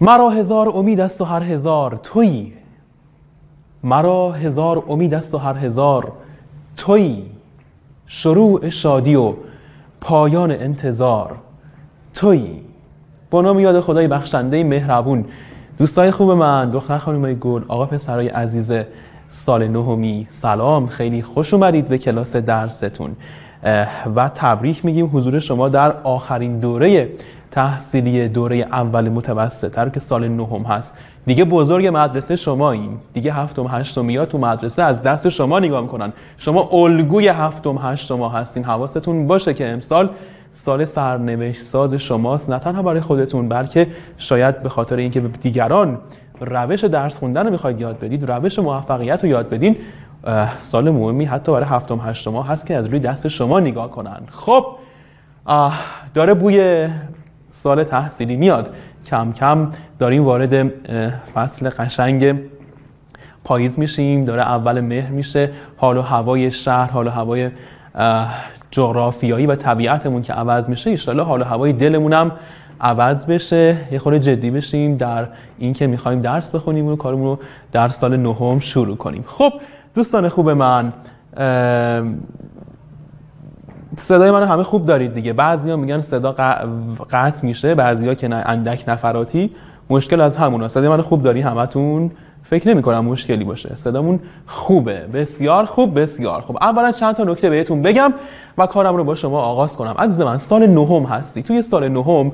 مرا هزار امید است و هر هزار تویی. مرا هزار امید است و هر هزار تویی. شروع شادی و پایان انتظار تویی. با نام یاد خدای بخشنده مهربون. دوستای خوب من دختر خانمای گل آقا پسرای عزیز سال نهمی سلام. خیلی خوش اومدید به کلاس درستون. و تبریک میگیم حضور شما در آخرین دوره تحصیلی دوره اول متوسطه که سال نهم هست. دیگه بزرگ مدرسه شما این دیگه هفتم هشتم یا تو مدرسه از دست شما نگاه می‌کنن. شما الگوی هفتم هشتم هستین. حواستون باشه که امسال سال سرنوشت ساز شماست. نه تنها برای خودتون بلکه شاید به خاطر اینکه به دیگران روش درس خوندن رو می‌خواید یاد بدید روش موفقیت رو یاد بدین سال مهمی حتی برای هفتم هشتم هست که از روی دست شما نگاه کنن. خب داره بوی سال تحصیلی میاد. کم کم داریم وارد فصل قشنگ پاییز میشیم داره اول مهر میشه حال و هوای شهر حال و هوای جغرافیایی و طبیعتمون که عوض میشه ایشالا حال و هوای دلمون هم عوض بشه. یه خورده جدی بشیم در اینکه می‌خوایم درس بخونیم و کارمون رو در سال نهم شروع کنیم. خب دوستان خوب من صدای من همه خوب دارید دیگه. بعضیا میگن صدا قطع میشه بعضیا که نه اندک نفراتی. مشکل از همون صدای من خوب داری همتون؟ فکر نمی کنم مشکلی باشه. صدامون خوبه. بسیار خوب بسیار خوب. اولا چند تا نکته بهتون بگم و کارم رو با شما آغاز کنم. عزیز من سال نهم هستی. توی سال نهم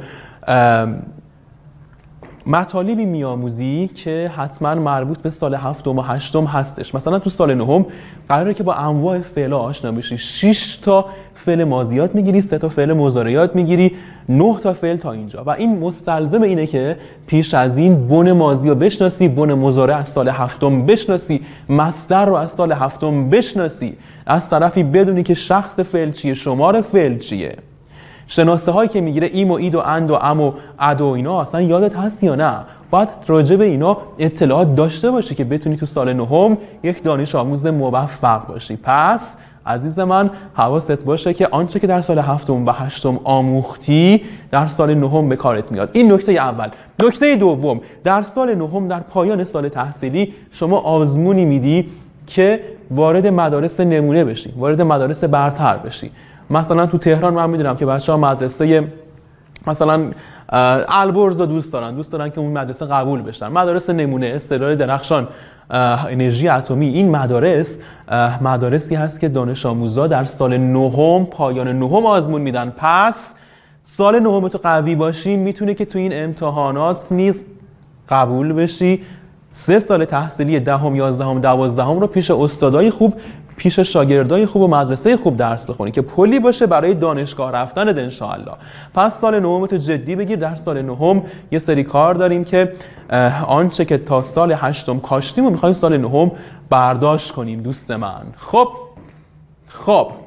مطالبی میآموزی که حتما مربوط به سال هفتم و هشتم هستش. مثلا تو سال نهم قراره که با انواع فعل آشنا بشی. 6 تا فعل ماضیات می‌گیری سه تا فعل مضارعات می‌گیری 9 تا فعل تا اینجا. و این مستلزم اینه که پیش از این بن ماضی رو بشناسی بن مضارع از سال هفتم بشناسی مصدر رو از سال هفتم بشناسی. از طرفی بدونی که شخص فعل چیه شمار فعل چیه. شناسه هایی که می‌گیره ایم و اید و اند و ام و اد و اینا اصلا یادت هست یا نه؟ باید راجع به اینا اطلاعات داشته باشی که بتونی تو سال نهم یک دانش آموز موفق باشی. پس عزیز من حواست باشه که آنچه که در سال هفتم و هشتم آموختی در سال نهم به کارت میاد. این نکته اول. نکته دوم. در سال نهم در پایان سال تحصیلی شما آزمونی میدی که وارد مدارس نمونه بشی وارد مدارس برتر بشی. مثلا تو تهران من می‌دونم که بچه ها مدرسه مثلا البرز رو دوست دارن. دوست دارن که اون مدرسه قبول بشن. مدارس نمونه استقلال درخشان. انرژی اتمی. این مدارس مدارسی هست که دانش آموزا در سال نهم پایان نهم آزمون میدن. پس سال نهم تو قوی باشی می‌تونه که تو این امتحانات نیز قبول بشی. سه سال تحصیلی دهم یازدهم دوازدهم رو پیش استادای خوب پیش شاگردای خوب و مدرسه خوب درس بخونی که پلی باشه برای دانشگاه رفتن ان الله پس سال نهم تو جدی بگیر در سال نهم یه سری کار داریم که آنچه که تا سال هشتم کاشتیم و می‌خوایم سال نهم برداشت کنیم دوست من. خب؟ خب.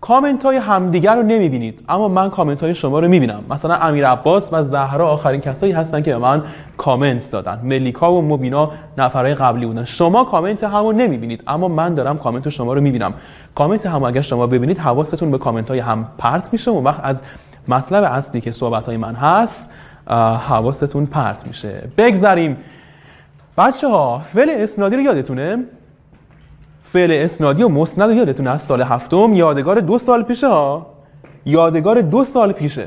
کامنت های همدیگر رو نمی‌بینید. اما من کامنت های شما رو می‌بینم. مثلا امیر عباس و زهرا آخرین کسایی هستن که به من کامنت دادن. ملیکا و مبینا نفرهای قبلی بودن. شما کامنت همو نمی‌بینید. اما من دارم کامنت شما رو می‌بینم. کامنت هم اگر شما ببینید حواستون به کامنت های هم پرت میشه. و وقت از مطلب اصلی که صحبت های من هست حواستون پرت میشه. بگذریم. بچه ها فعل اسنادی رو یادتونه؟ فعل اسنادی و مسند یادتون از سال هفتم یادگار دو سال پیشه ها. یادگار دو سال پیشه.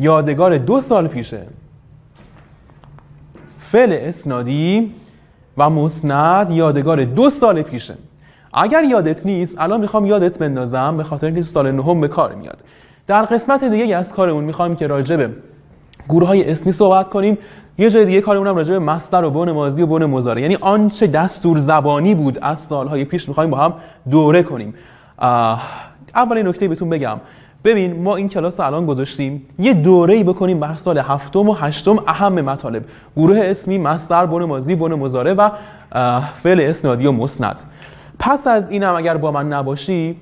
یادگار دو سال پیشه. فعل اسنادی و مسند یادگار دو سال پیشه. اگر یادت نیست الان می‌خوام یادت بندازم به خاطر اینکه سال نهم به کار میاد. در قسمت دیگه از کارمون می‌خوایم که راجع به گروه های اسمی صحبت کنیم. یه جای دیگه کارمون هم راجع به مصدر و بن ماضی و بن مضارع یعنی آنچه دستور زبانی بود از سالهای پیش می‌خوایم با هم دوره کنیم. اول نکته بهتون بگم. ببین ما این کلاس الان گذاشتیم. یه دوره‌ای بکنیم بر سال هفتم و هشتم اهم مطالب. گروه اسمی مصدر بن ماضی بن مضارع و فعل اسنادی و مسند. پس از اینم اگر با من نباشی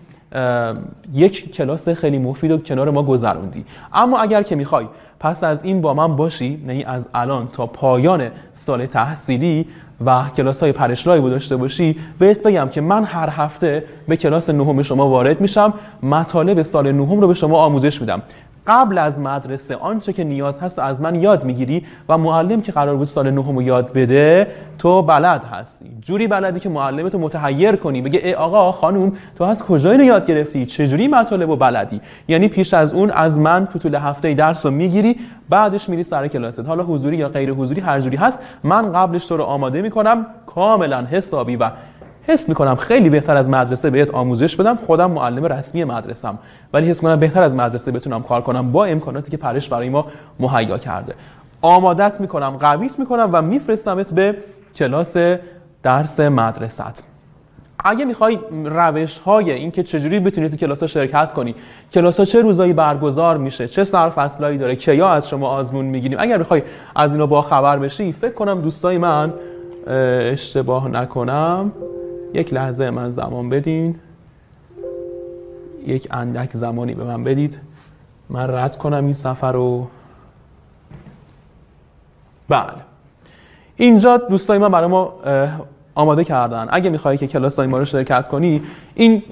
یک کلاس خیلی مفید و کنار ما گذروندی. اما اگر که می‌خوای پس از این با من باشی یعنی از الان تا پایان سال تحصیلی و کلاس های پرشلایی داشته باشی بهت بگم که من هر هفته به کلاس نهم شما وارد میشم مطالب سال نهم رو به شما آموزش میدم. قبل از مدرسه آنچه که نیاز هست و از من یاد می‌گیری و معلم که قرار بود سال نهم یاد بده تو بلد هستی. جوری بلدی که معلمتو متحیر کنی. بگه ای آقا خانوم تو از کجا اینو یاد گرفتی؟ چجوری مطالب و بلدی؟ یعنی پیش از اون از من تو طول هفته درس رو می‌گیری بعدش میری سر کلاست. حالا حضوری یا غیر حضوری هر جوری هست من قبلش تو رو آماده می‌کنم کاملا حسابی و حس می‌کنم خیلی بهتر از مدرسه بهت آموزش بدم خودم معلم رسمی مدرسم ولی حس می‌کنم بهتر از مدرسه بتونم کار کنم با امکاناتی که پرش برای ما مهیا کرده. آمادت می‌کنم قویت می‌کنم و میفرستمت به کلاس درس مدرست اگه می‌خوای روش های این که چجوری بتونی تو کلاس ها شرکت کنی کلاس ها چه روزایی برگزار میشه چه سرفصلایی داره کیا از شما آزمون می‌گیریم اگر می‌خوای از اینا با خبر بشی فکر کنم دوستای من اشتباه نکنم. یک لحظه من زمان بدین. یک اندک زمانی به من بدید. من رد کنم این سفر رو. بله. اینجا دوستای من برای ما آماده کردن. اگه میخوایی که کلاس ما رو شرکت کنی این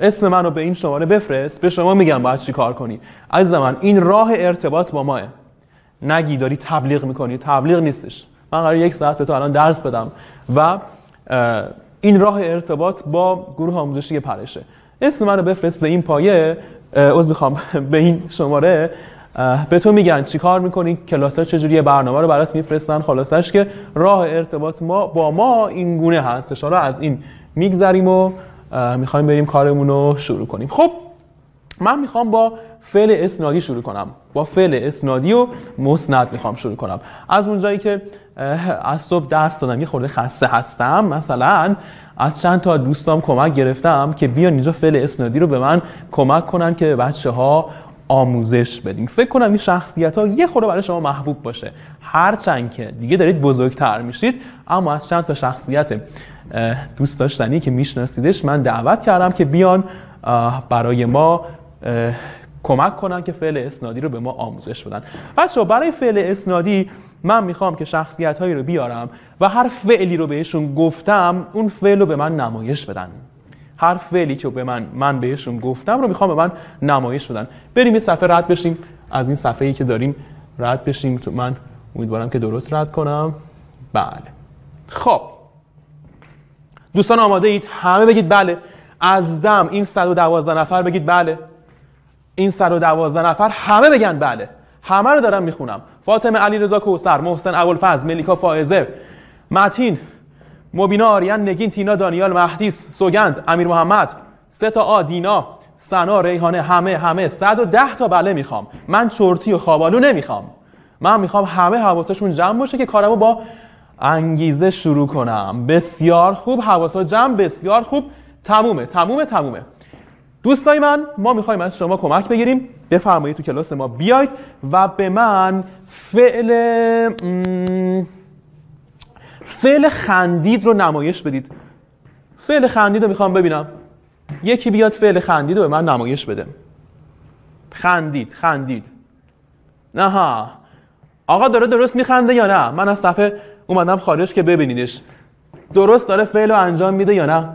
اسم منو به این شماره بفرست. به شما میگم باید چی کار کنی. عزیز من این راه ارتباط با ماه. نگی داری تبلیغ می‌کنی. تبلیغ نیستش. من قرار یک ساعت به تو الان درس بدم و این راه ارتباط با گروه آموزشی پرشه. اسم من رو بفرست به این پایه. از می‌خوام به این شماره. به تو میگن چی کار می‌کنی؟ کلاس ها چجوری برنامه رو برات میفرستن. خلاصش که راه ارتباط ما با ما این گونه هستش حالا از این میگذریم و می‌خوایم بریم کارمون رو شروع کنیم. خب من می‌خوام با فعل اسنادی شروع کنم. با فعل اسنادی و مسند می‌خوام شروع کنم. از اونجایی که از صبح درس دادم یه خورده خسته هستم. مثلا از چند تا دوستام کمک گرفتم که بیان اینجا فعل اسنادی رو به من کمک کنن که بچه ها آموزش بدیم. فکر کنم این شخصیت ها یه خورده برای شما محبوب باشه. هرچند که دیگه دارید بزرگتر میشید اما از چند تا شخصیت دوست داشتنی که میشناسیدش من دعوت کردم که بیان برای ما کمک کنن که فعل اسنادی رو به ما آموزش بدن. بچه برای فعل اسنادی من می‌خوام که شخصیت هایی رو بیارم و هر فعلی رو بهشون گفتم اون فعل رو به من نمایش بدن. هر فعلی که به من من بهشون گفتم رو می‌خوام به من نمایش بدن. بریم یه صفحه رد بشیم. از این صفحه ای که داریم رد بشیم. تو من امیدوارم که درست رد کنم. بله. خب. دوستان آماده اید؟ همه بگید بله. از دم. این 112 نفر بگید بله. این 112 نفر همه بگن بله. همه رو دارم می‌خونم. فاطمه علی رضا کوسر محسن ابوالفضل ملیکا فائزه متین مبینا آریان نگین تینا دانیال مهدیس سوگند امیر محمد سه تا آ دینا سنا ریحانه همه همه. 110 تا بله می‌خوام. من چرتی و خوابالو نمی‌خوام. من می‌خوام همه حواسشون جمع باشه که کارمو با انگیزه شروع کنم. بسیار خوب حواسا جمع بسیار خوب. تمومه تمومه تمومه. دوستای من ما می‌خوایم از شما کمک بگیریم. بفرمایید تو کلاس ما بیاید و به من فعل فعل خندید رو نمایش بدید. فعل خندید رو می‌خوام ببینم. یکی بیاد فعل خندید رو به من نمایش بده. خندید خندید. نه آقا داره درست میخنده یا نه؟ من از صفحه اومدم خارج که ببینیدش. درست داره فعل رو انجام میده یا نه؟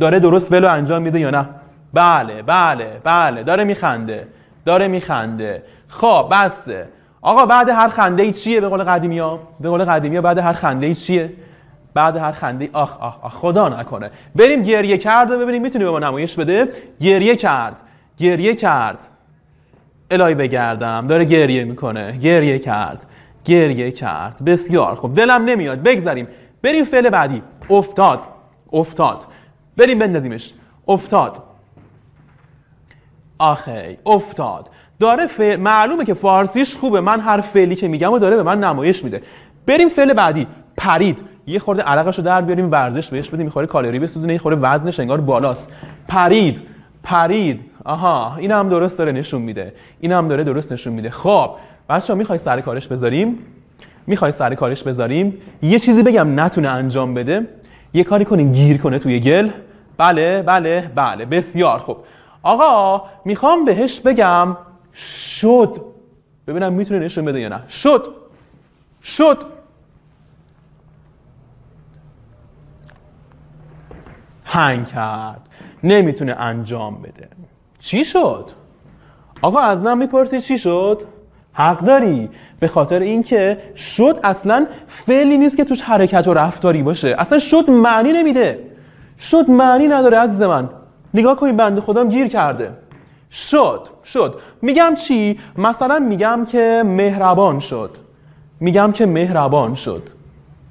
داره درست فعل رو انجام میده یا نه؟ بله بله بله داره میخنده داره میخنده. خب بسه آقا بعد هر خنده ای چیه به قول قدیمی ها به قول قدیمی ها بعد هر خنده ای چیه؟ بعد هر خنده آخ آخ آخ خدا نکنه. بریم گریه کرد و ببینیم می‌تونی به ما نمایش بده؟ گریه کرد گریه کرد. الهی بگردم داره گریه می‌کنه. گریه کرد گریه کرد. بسیار خوب. دلم نمیاد. بگذاریم بریم فعل بعدی. افتاد. افتاد. بریم بندازیمش. افتاد. آخی افتاد. داره فعل معلومه که فارسیش خوبه. من هر فعلی که میگم و داره به من نمایش میده. بریم فعل بعدی. پرید. یه خورده عرقشو در بیاریم ورزش بهش بدیم. می‌خوره کالری بسوزونه یه خورده وزنش انگار بالاست. پرید. پرید. آها این هم درست داره نشون میده. این هم داره درست نشون میده. خب بچه می‌خوای سر کارش بذاریم؟ می‌خوای سر کارش بذاریم؟ یه چیزی بگم نتونه انجام بده. یه کاری کنیم گیر کنه توی گل. بله بله بله. بسیار خوب. آقا می‌خوام بهش بگم شد. ببینم می‌تونه نشون بده یا نه. شد. شد. هنگ کرد. نمی‌تونه انجام بده. چی شد؟ آقا از من می‌پرسی چی شد؟ حق داری؟ به خاطر اینکه شد اصلا فعلی نیست که توش حرکت و رفتاری باشه. اصلا شد معنی نمیده. شد معنی نداره عزیز من. نگاه کنید بنده خودم گیر کرده. شد شد. میگم چی؟ مثلا میگم که مهربان شد. میگم که مهربان شد.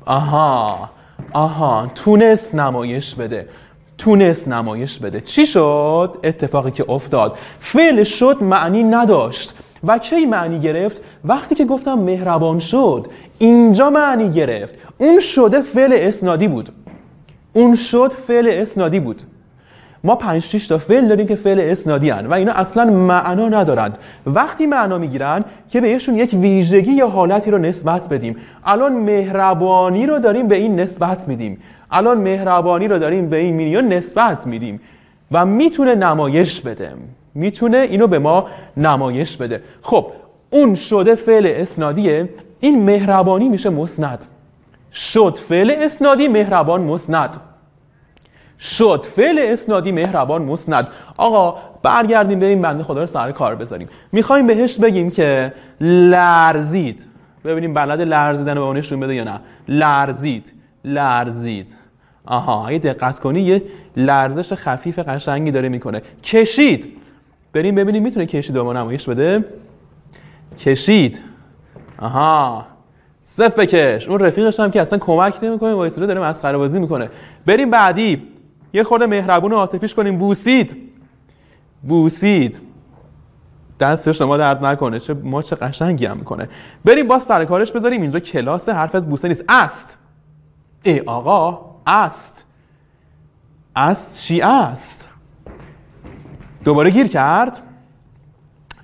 آها آها. تونست نمایش بده. تونست نمایش بده. چی شد؟ اتفاقی که افتاد. فعل شد معنی نداشت. و کی معنی گرفت؟ وقتی که گفتم مهربان شد اینجا معنی گرفت. اون شده فعل اسنادی بود. اون شد فعل اسنادی بود. ما 5 6 تا فعل داریم که فعل اسنادی هن و اینا اصلا معنا ندارند وقتی معنا می‌گیرن که بهشون یک ویژگی یا حالتی رو نسبت بدیم. الان مهربانی رو داریم به این نسبت میدیم. الان مهربانی رو داریم به این مینیون نسبت میدیم. و می‌تونه نمایش بده. می‌تونه اینو به ما نمایش بده. خب اون شده فعل اسنادیه. این مهربانی میشه مسند. شد فعل اسنادی مهربان مسند. شد. فعل اسنادی مهربان مسند. آقا برگردیم بریم بنده خدا رو سر کار بذاریم. می‌خوایم بهش بگیم که لرزید. ببینیم بلد لرزیدن به نشون بده یا نه. لرزید. لرزید. آها اگه دقت کنی یه لرزش خفیف قشنگی داره می‌کنه. کشید. بریم ببینیم می‌تونه کشید ما نمایش بده. کشید. آها. صف بکش اون رفیقش هم که اصلا کمک نمی‌کنه وایساده داره مسخره بازی می‌کنه. بریم بعدی. یه خورده مهربون عاطفیش کنیم. بوسید. بوسید. دست شما درد نکنه. چه ما چه قشنگی هم می‌کنه. بریم با سر کارش بذاریم. اینجا کلاس حرف از بوسه نیست. است. ای آقا است. است چی است؟ دوباره گیر کرد.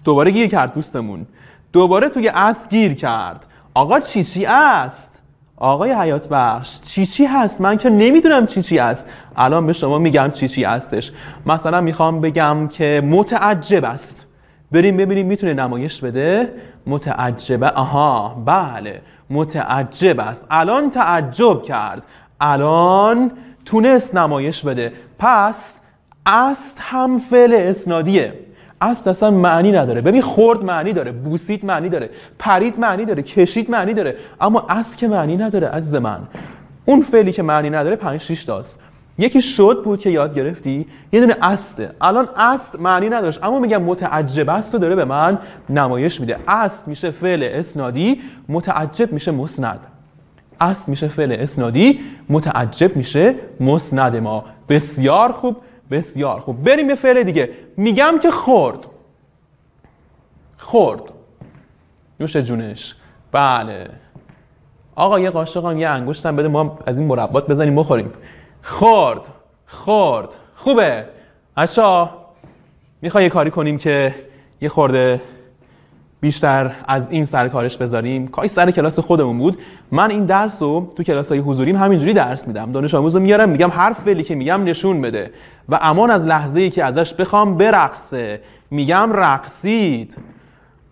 دوباره گیر کرد دوستمون. دوباره توی است گیر کرد. آقا چی چی است؟ آقای حیات بخش چی چی هست؟ من که نمی‌دونم چی چی است. الان به شما میگم چی چی هستش. مثلا می‌خوام بگم که متعجب است. بریم ببینیم می‌تونه نمایش بده؟ متعجبه آها بله متعجب است. الان تعجب کرد. الان تونست نمایش بده. پس است هم فعل اسنادیه. است اصلا معنی نداره. ببین خورد معنی داره بوسید معنی داره پرید معنی داره کشید معنی داره اما است که معنی نداره از من. اون فعلی که معنی نداره 5 6 تاست. یکی شد بود که یاد گرفتی یه دونه استه الان است معنی نداشت اما میگم متعجب است و داره به من نمایش میده. است میشه فعل اسنادی متعجب میشه مسند. است میشه فعل اسنادی متعجب میشه مسند ما. بسیار خوب. بسیار. خوب بریم یه فعل دیگه. میگم که خورد. خورد. نوش جونش. بله. آقا یه قاشق هم یه انگشتم بده ما از این مربات بزنیم بخوریم. خورد. خورد. خوبه. اچا می‌خوای یه کاری کنیم که یه خورده بیشتر از این سر کارش بذاریم. کاش سر کلاس خودمون بود. من این درس رو تو کلاس های حضوریم همینجوری درس میدم. دانش آموز رو میارم میگم هر فعلی که میگم نشون بده. و امان از لحظه ای که ازش بخوام برقصه. میگم رقصید.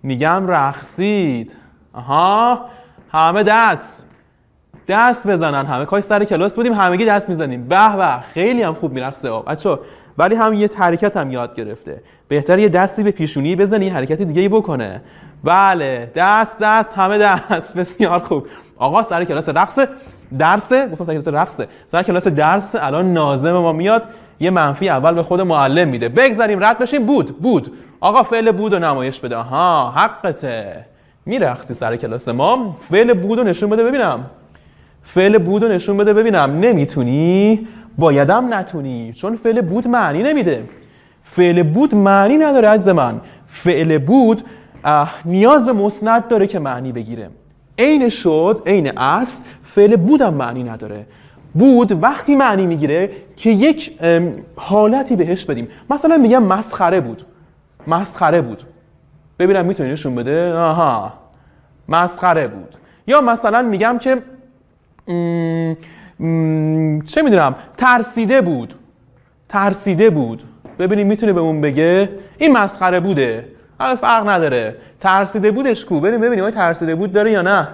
میگم رقصید. آها؟ همه دست. دست بزنن همه. کاش سر کلاس بودیم همگی دست می‌زنیم. به به خیلی هم خوب میرقصه. بچه ولی هم یه حرکت هم یاد گرفته. بهتر یه دستی به پیشونی بزنی حرکت دیگه ای بکنه. بله دست دست همه دست. بسیار خوب. آقا سر کلاس رقص درسه؟ گفتم سر کلاس رقصه. سر کلاس درس الان نازم ما میاد یه منفی اول به خود معلم میده. بگذاریم رد بشیم. بود بود. آقا فعل بود و نمایش بده. ها حقته. میرختی سر کلاس ما. فعل بود و نشون بده ببینم. فعل بود و نشون بده ببینم. نمی‌تونی؟ بایدم نتونی چون فعل بود معنی نمیده. فعل بود معنی نداره از من. فعل بود نیاز به مسند داره که معنی بگیره. عین شد عین است فعل بودم معنی نداره. بود وقتی معنی می‌گیره که یک حالتی بهش بدیم. مثلا میگم مسخره بود. مسخره بود. ببینم می‌تونی نشون بده؟ آها. مسخره بود. یا مثلا میگم که چه می‌دونم ترسیده بود. ترسیده بود. ببینیم می‌تونه به اون بگه این مسخره بوده. فرق نداره. ترسیده بودش کو؟ بریم ببینیم آیا ترسیده بود داره یا نه.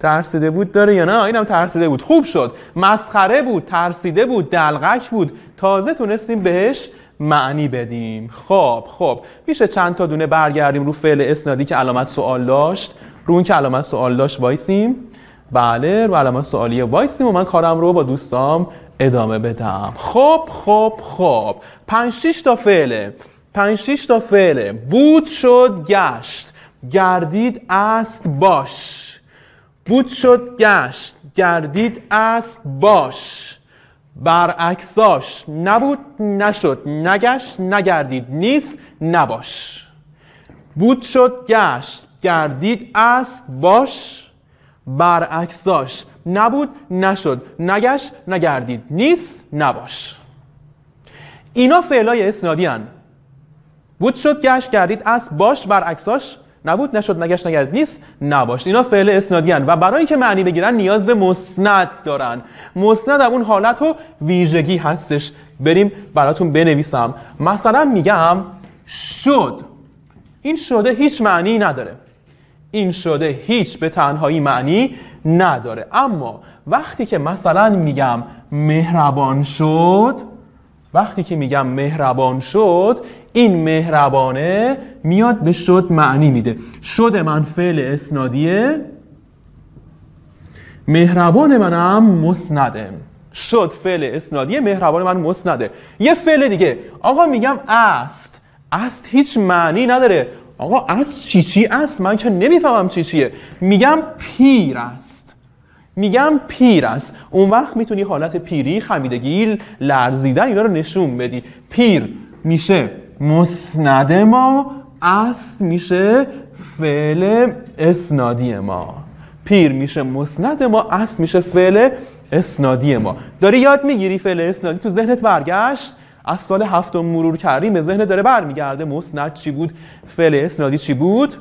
ترسیده بود داره یا نه؟ اینم ترسیده بود. خوب شد. مسخره بود ترسیده بود دلقک بود. تازه تونستیم بهش معنی بدیم. خب خب. میشه چند تا دونه برگردیم رو فعل اسنادی که علامت سوال داشت. رو اون که علامت سوال داشت وایسیم. بله رو علامت سوالیه وایسیم و من کارم رو با دوستام ادامه بدم. خب خب خب. پنج شیش تا فعله پنج شیش تا فعله بود شد گشت. گردید است باش. بود شد گشت. گردید است باش. برعکساش. نبود نشد. نگشت نگردید. نیست نباش. بود شد گشت. گردید است باش. برعکساش. نبود نشد. نگشت نگردید. نیست نباش. اینا فعلای اسنادی هن. بود شد گشت گردید است باش برعکساش. نبود نشد نگشت نگردید. نیست نباش. اینا فعل اسنادی هن. و برای اینکه معنی بگیرن نیاز به مسند دارن. مسند اون حالت و ویژگی هستش. بریم براتون بنویسم. مثلا میگم شد. این شده هیچ معنی نداره. این شده هیچ به تنهایی معنی نداره. اما وقتی که مثلا میگم مهربان شد وقتی که میگم مهربان شد این مهربانه میاد به شد معنی میده. شد من فعل اسنادیه مهربان منم مسنده. شد فعل اسنادیه مهربان من مسنده. یه فعل دیگه. آقا میگم است. است هیچ معنی نداره. آقا است چی چی است؟ من که نمی‌فهمم چی چیه. میگم پیر است. میگم پیر است. اون وقت می‌تونی حالت پیری خمیدگی لرزیدن اینا رو نشون بدی. پیر میشه مسند ما است میشه فعل اسنادی ما. پیر میشه مسند ما است میشه فعل اسنادی ما. داری یاد می‌گیری فعل اسنادی؟ تو ذهنت برگشت؟ از سال هفتم مرور کردیم به ذهن داره برمیگرده. مسند چی بود؟ فعل اسنادی چی بود؟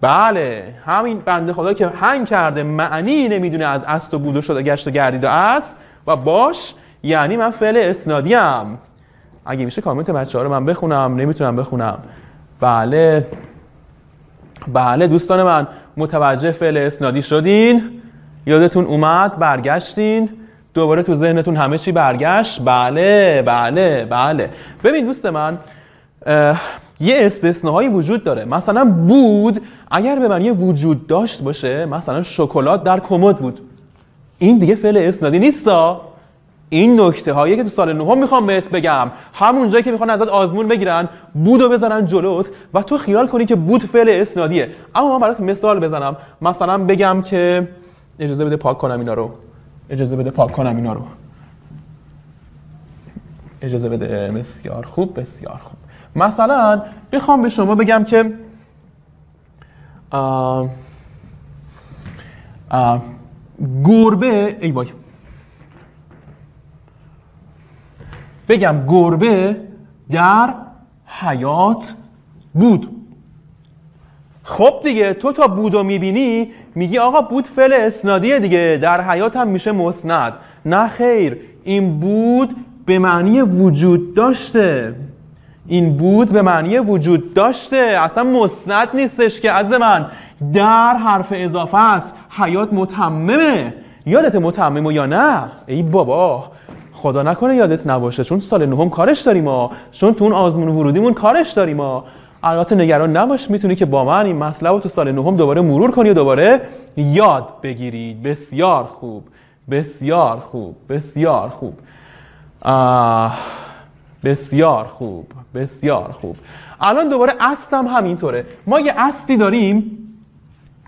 بله همین بنده خدا که هنگ کرده. معنی نمی‌دونه از است و بود و شده گشت و گردید و است و باش یعنی من فعل اسنادی ام اگه میشه کامنت بچه ها رو من بخونم. نمی‌تونم بخونم. بله. بله دوستان من متوجه فعل اسنادی شدین؟ یادتون اومد؟ برگشتین؟ دوباره تو ذهنتون همه چی برگشت؟ بله بله بله. ببین دوست من یه استثناهایی وجود داره. مثلا بود اگر به معنی وجود داشت باشه مثلا شکلات در کمد بود. این دیگه فعل اسنادی نیستا. این نکته هایی که تو سال نهم می‌خوام بهت بگم همون جایی که می‌خوان ازت آزمون بگیرن بودو بذارن جلوت و تو خیال کنی که بود فعل اسنادیه. اما من برات مثال بزنم. مثلا بگم که اجازه بده پاک کنم اینا رو. اجازه بده پاک کنم اینا رو. اجازه بده. بسیار خوب بسیار خوب. مثلا بخوام به شما بگم که آه آه گربه ای وای. بگم گربه در حیات بود. خب دیگه تو تا بودو می‌بینی میگی آقا بود فعل اسنادیه دیگه در حیات هم میشه مسند. نه خیر این بود به معنی وجود داشته. این بود به معنی وجود داشته. اصلا مسند نیستش که از من در حرف اضافه است. حیات متممه. یادت متممه یا نه؟ ای بابا خدا نکنه یادت نباشه. چون سال نهم کارش داریم ما. چون تو اون آزمون ورودیمون کارش داریم ما. البته نگران نباش می‌تونی که با من این مسئله رو تو سال نهم دوباره مرور کنی و دوباره یاد بگیرید بسیار خوب بسیار خوب بسیار خوب. بسیار خوب بسیار خوب. الان دوباره است هم همینطوره. ما یه استی داریم.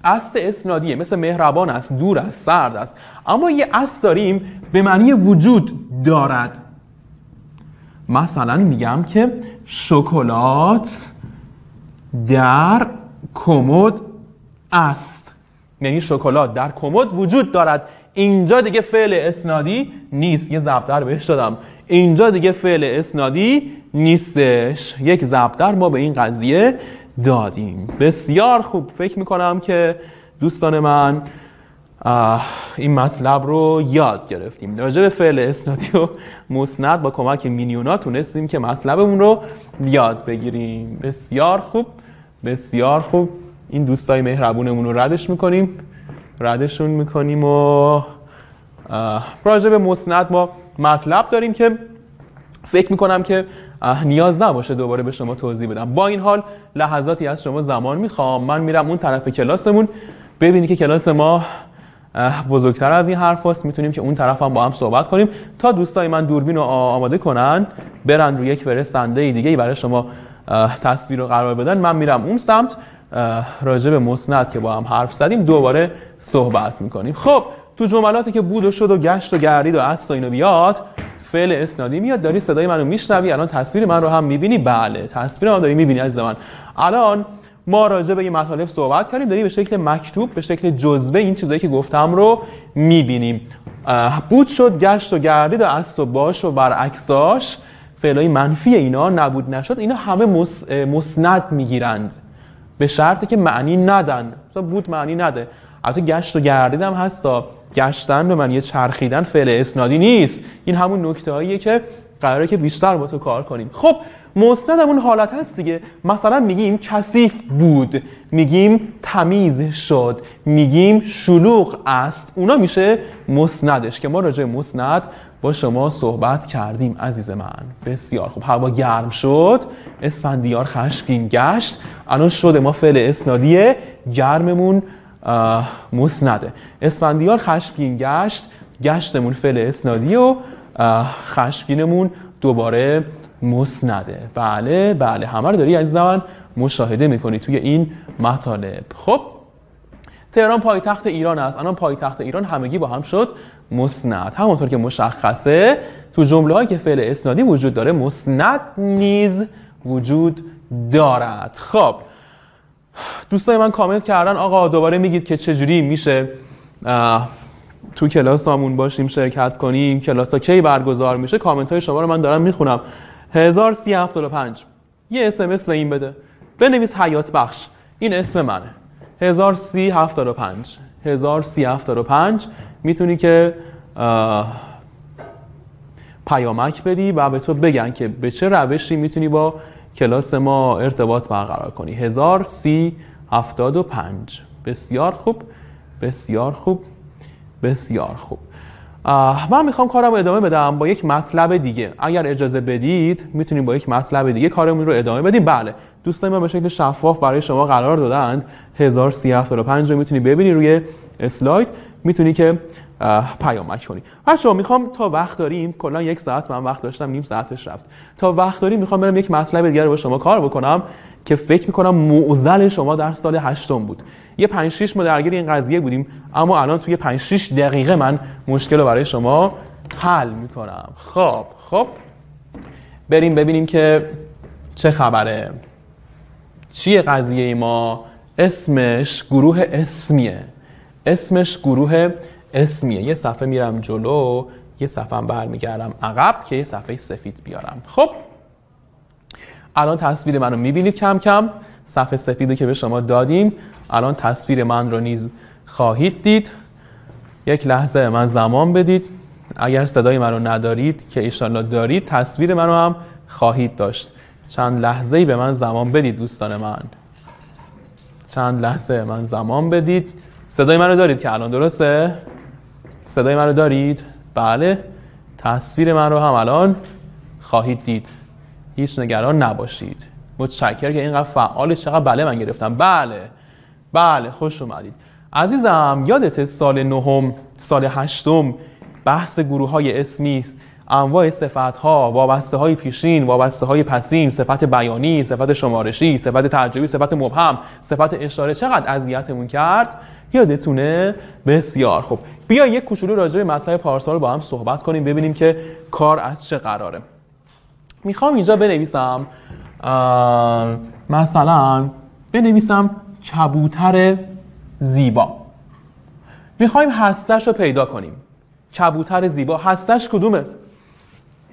است اسنادیه مثل مهربان است دور است سرد است. اما یه است داریم به معنی وجود دارد. مثلا میگم که شکلات در کمد است. یعنی شکلات در کمد وجود دارد. اینجا دیگه فعل اسنادی نیست. یه ضرب بهش دادم. اینجا دیگه فعل اسنادی نیستش. یک ضرب ما به این قضیه دادیم. بسیار خوب. فکر می‌کنم که دوستان من این مطلب رو یاد گرفتیم. راجع به فعل اسنادی و مسند با کمک مینیونا تونستیم که مطلبمون رو یاد بگیریم. بسیار خوب. بسیار خوب. این دوستای مهربونمون رو ردش می‌کنیم. ردشون می‌کنیم و راجع به مسند ما مطلب داریم که فکر می‌کنم که نیاز نباشه دوباره به شما توضیح بدم. با این حال لحظاتی از شما زمان می‌خوام. من میرم اون طرف کلاسمون. ببینی که کلاس ما بزرگتر از این حرف هست می‌تونیم که اون طرف هم با هم صحبت کنیم. تا دوستای من دوربین رو آماده کنن برن روی یک فرستنده دیگه ای برای شما تصویر رو قرار بدن من میرم اون سمت. راجع به مسند که با هم حرف زدیم دوباره صحبت می‌کنیم. خب تو جملاتی که بود و شد و گشت و گردید و است اینو بیاد فعل اسنادی میاد. داری صدای منو میشنوی الان تصویر من رو هم می‌بینی؟ بله تصویر من داری می‌بینی از من. الان ما راجع به این مطالب صحبت کردیم داری به شکل مکتوب به شکل جزوه این چیزایی که گفتم رو می‌بینیم. بود شد گشت و گردید و است و باش و برعکساش فعلای منفی اینا نبود نشد اینا همه مسند می‌گیرند. به شرطی که معنی ندن. بود معنی نده. البته گشت و گردیدم هستا. گشتن به معنی چرخیدن فعل اسنادی نیست. این همون نکته هاییه که قراره که بیشتر با تو کار کنیم. خب مسند اون حالت هست دیگه. مثلا میگیم کثیف بود. میگیم تمیز شد. میگیم شلوغ است. اونا میشه مسندش که ما راجع مسند با شما صحبت کردیم عزیز من. بسیار خوب. هوا گرم شد. اسفندیار خشمگین گشت. الان شده ما فعل اسنادی گرممون مسنده. اسفندیار خشمگین گشت. گشتمون فعل اسنادی و خشمگینمون دوباره مسنده. بله بله. همه رو داری از من؟ مشاهده می‌کنی توی این مطالب. خب؟ تهران پایتخت ایران است. الان پایتخت ایران همگی با هم شد مسند. همونطور که مشخصه تو جمله هایی که فعل اسنادی وجود داره مسند نیز وجود دارد. خب دوستای من کامنت کردن آقا دوباره میگید که چجوری میشه تو کلاس همون باشیم شرکت کنیم کلاس ها کی برگزار میشه کامنت های شما رو من دارم می‌خونم. 1375 یه اسمس به این بده. بنویس حیات بخش. این اسم منه. 1375 1375 می‌تونی که پیامک بدی و به تو بگن که به چه روشی می‌تونی با کلاس ما ارتباط برقرار کنی. 1375 بسیار خوب بسیار خوب بسیار خوب. من می‌خوام کارم ادامه بدم با یک مطلب دیگه. اگر اجازه بدید می‌تونیم با یک مطلب دیگه کارمون رو ادامه بدیم. بله دوستان من به شکل شفاف برای شما قرار دادند. 1375 رو می‌تونی ببینی روی اسلاید می‌تونی که پیامک کنی. بچه‌ها می‌خوام تا وقت داریم کلا یک ساعت من وقت داشتم نیم ساعتش رفت. تا وقت داریم می‌خوام برم یک مطلب دیگه رو با شما کار بکنم که فکر می‌کنم معضل شما در سال هشتم بود. یه 5 6 ما درگیر این قضیه بودیم اما الان توی 5 6 دقیقه من مشکل رو برای شما حل می‌کنم. خب خب. بریم ببینیم که چه خبره. چیه قضیه ما؟ اسمش گروه اسمیه. اسمش گروه اسمیه. یه صفحه میرم جلو یه صفحه هم برمیگردم عقب که یه صفحه سفید بیارم. خب الان تصویر منو می‌بینید کم کم. صفحه سفید که به شما دادیم الان تصویر من رو نیز خواهید دید. یک لحظه من زمان بدید. اگر صدای من رو ندارید که ایشالله دارید تصویر من رو هم خواهید داشت. چند لحظه به من زمان بدید دوستان من. چند لحظه من زمان بدید. صدای من رو دارید که الان درسته؟ صدای من رو دارید؟ بله. تصویر من رو هم الان خواهید دید. هیچ نگران نباشید. متشکر که اینقدر فعال چقدر بله من گرفتم. بله. بله خوش اومدید. عزیزم یادت سال نهم سال هشتم بحث گروه های اسمی است. انواع صفت ها وابسته های پیشین وابسته های پسین صفت بیانی صفت شمارشی صفت تعجبی صفت مبهم صفت اشاره چقدر اذیتمون کرد؟ یادتونه؟ بسیار. خوب بیا یک کوچولو راجع به مطلب پارسال با هم صحبت کنیم ببینیم که کار از چه قراره. می‌خوام اینجا بنویسم مثلا بنویسم کبوتر زیبا. می‌خوایم هستش رو پیدا کنیم. کبوتر زیبا. هستش کدومه؟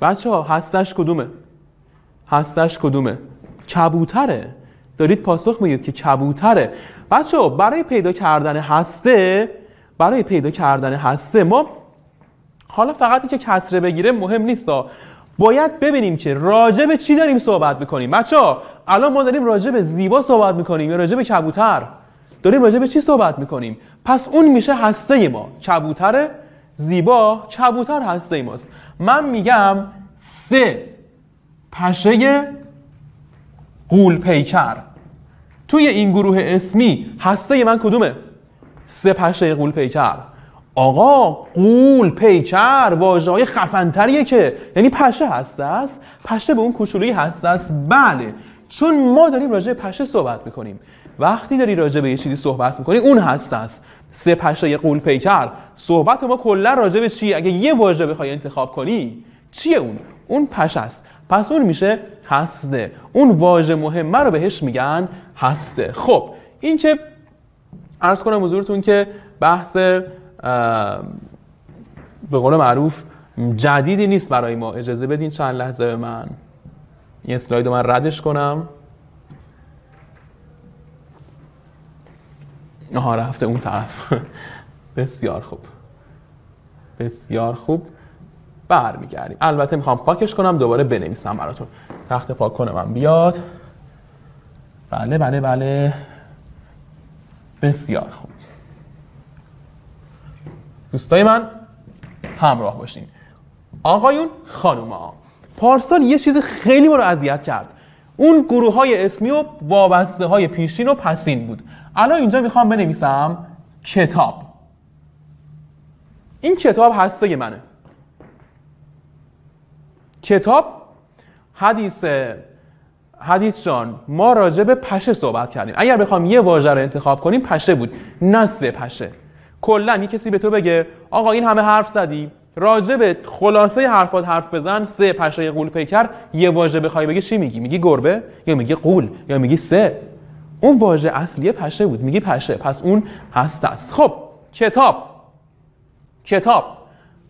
بچه ها هستش کدومه؟ هستش کدومه؟ کبوتره. دارید پاسخ میگید که کبوتره. بچه ها برای پیدا کردن هسته برای پیدا کردن هسته ما حالا فقط که کسره بگیره مهم نیست باید ببینیم که راجع به چی داریم صحبت می‌کنیم. بچه ها الان ما داریم راجع به زیبا صحبت می‌کنیم یا راجع به کبوتر؟ داریم راجع به چی صحبت می‌کنیم؟ پس اون میشه هسته ما. کبوتر زیبا کبوتر هسته ماست. من میگم سه. پشه قول پیکر توی این گروه اسمی هسته من کدومه؟ سه پشه قول پیکر آقا قول پیکر واژه های خفنتریه که. یعنی پشه هسته است پشه به اون کوچولویی هسته است. بله چون ما داریم راجع پشه صحبت می‌کنیم. وقتی داری راجع به یه چیزی صحبت می‌کنی اون هست است سه پشه قول پیکر. صحبت ما کلا راجع به چی؟ اگه یه واژه بخوای انتخاب کنی چیه اون؟ اون پشه است. پس اون میشه هسته اون واژه مهمه رو بهش میگن هسته خب این که عرض کنم حضورتون که بحث به قول معروف جدیدی نیست برای ما. اجازه بدین چند لحظه به من این اسلاید من ردش کنم. آها رفته اون طرف. بسیار خوب. بسیار خوب. برمیگردیم. البته می‌خوام پاکش کنم دوباره بنویسم براتون. تخت پاک کنم من بیاد. بله بله بله. بسیار خوب. دوستای من همراه باشین. آقایون خانوما پارسال یه چیز خیلی ما رو اذیت کرد. اون گروه های اسمی و وابسته های پیشین و پسین بود. الان اینجا می‌خوام بنویسم کتاب. این کتاب هسته منه. کتاب حدیث حدیث جان ما راجع به پشه صحبت کردیم. اگر بخوام یه واژه رو انتخاب کنیم پشه بود. نه پشه. کلا یه کسی به تو بگه آقا این همه حرف زدی. راجع به خلاصه حرفات حرف بزن سه پشه قول پیکر یه واژه بخوای بگی چی میگی؟ میگی گربه؟ یا میگی قول یا میگی سه؟ اون واژه اصلی پشه بود. میگی پشه. پس اون هسته است. خب کتاب. کتاب.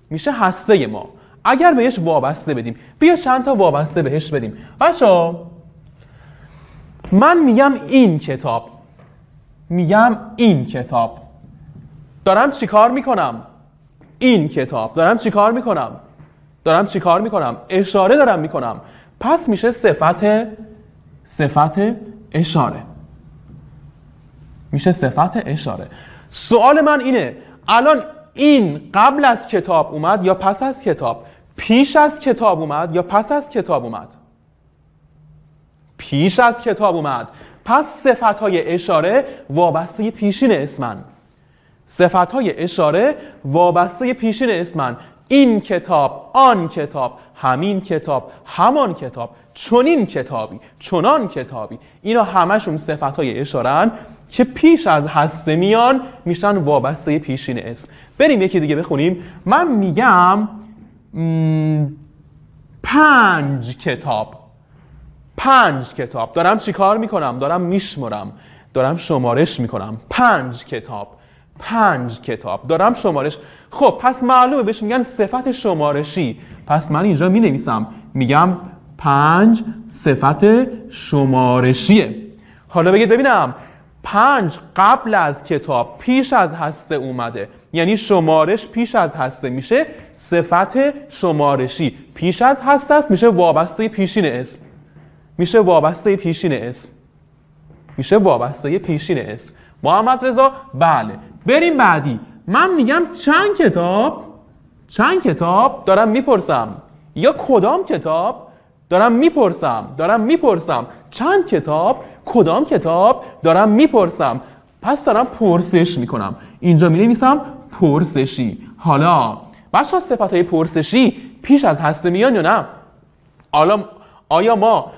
میشه هسته ما. اگر بهش وابسته بدیم بیا چند تا وابسته بهش بدیم. بچه من میگم این کتاب. میگم این کتاب. دارم چیکار می‌کنم؟ این کتاب. دارم چیکار می‌کنم؟ دارم چیکار می‌کنم؟ اشاره دارم می‌کنم. پس میشه صفت صفت اشاره. میشه صفت اشاره. سوال من اینه الان این قبل از کتاب اومد یا پس از کتاب؟ پیش از کتاب اومد یا پس از کتاب اومد؟ پیش از کتاب اومد. پس صفت های اشاره وابسته پیشین اسمن صفت های اشاره وابسته پیشین اسمن این کتاب آن کتاب همین کتاب همان کتاب چنین کتابی چنان کتابی. اینا همشون صفت های اشارن که پیش از هسته میان میشن وابسته پیشین اسم. بریم یکی دیگه بخونیم. من میگم پنج کتاب. پنج کتاب. دارم چیکار می‌کنم؟ دارم میشمرم. دارم شمارش می‌کنم. پنج کتاب. پنج کتاب. دارم شمارش. خب پس معلومه بهش میگن صفت شمارشی. پس من اینجا می نویسم میگم پنج صفت شمارشیه. حالا بگید ببینم. پنج قبل از کتاب پیش از هسته اومده. یعنی شمارش پیش از هسته میشه صفت شمارشی. پیش از هسته است میشه وابسته پیشین اسم. میشه وابسته پیشین اسم. میشه وابسته پیشین اسم. محمد رضا بله. بریم بعدی. من میگم چند کتاب؟ چند کتاب؟ دارم می‌پرسم. یا کدام کتاب؟ دارم می‌پرسم. دارم می‌پرسم. چند کتاب؟ کدام کتاب دارم می‌پرسم؟ پس دارم پرسش می‌کنم. اینجا می نویسم پرسشی. حالا بچه صفت های پرسشی پیش از هسته میان یا نه؟ حالا آیا ما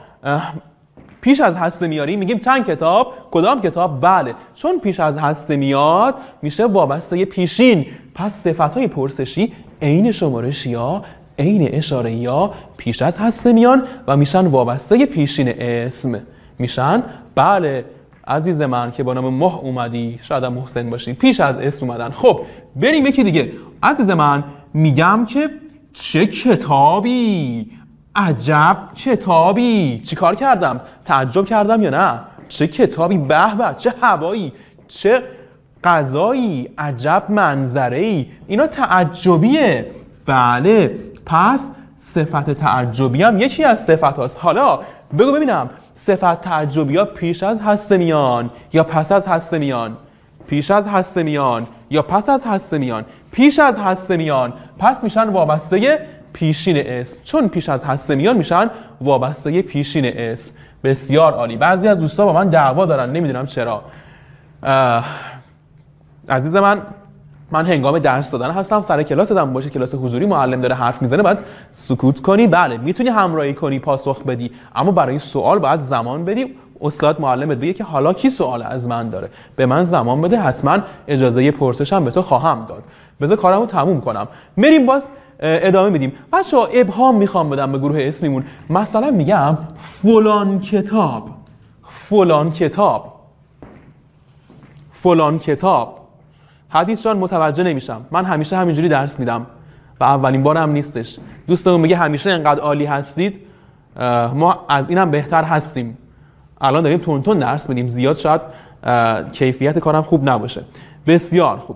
پیش از هسته میاری میگیم چند کتاب؟ کدام کتاب؟ بله چون پیش از هسته میاد میشه وابسته پیشین. پس صفت های پرسشی عین شمارشی یا عین اشاره یا پیش از هسته میان و میشن وابسته پیشین اسم. میشن. بله عزیز من که با نام ماه اومدی شاید محسن باشی. پیش از اسم اومدن. خب بریم یکی دیگه. عزیز من میگم که چه کتابی؟ عجب کتابی. چیکار کردم؟ تعجب کردم یا نه؟ چه کتابی؟ به به چه هوایی؟ چه غذایی؟ عجب منظره ای اینا تعجبیه. بله پس صفت تعجبی هم یکی از صفت هاست. حالا بگو ببینم صفت تعجبی ها پیش از هسته میان یا پس از هسته میان؟ پیش از هسته میان یا پس از هسته میان؟ پیش از هسته میان. پس میشن وابسته پیشین اسم. چون پیش از هسته میان میشن وابسته پیشین اسم. بسیار عالی. بعضی از دوستا با من دعوا دارن. نمی‌دونم چرا. عزیز من من هنگام درس دادن هستم سر کلاس دادم باشه کلاس حضوری معلم داره حرف می‌زنه باید سکوت کنی بله می‌تونی همراهی کنی پاسخ بدی اما برای سوال باید زمان بدی. استاد معلم بگه که حالا کی سوال از من داره؟ به من زمان بده حتما اجازه پرسشم به تو خواهم داد. بذار کارمو تموم کنم. میریم باز ادامه میدیم. بچه ابهام می‌خوام بدم به گروه اسمیمون. مثلا میگم فلان کتاب. فلان کتاب. فلان کتاب. حدیث جان متوجه نمیشم. من همیشه همینجوری درس میدم و اولین بارم نیستش. دوستمون میگه همیشه انقدر عالی هستید ما از اینم بهتر هستیم. الان داریم تون درس میدیم. زیاد شاید کیفیت کارم خوب نباشه. بسیار خوب.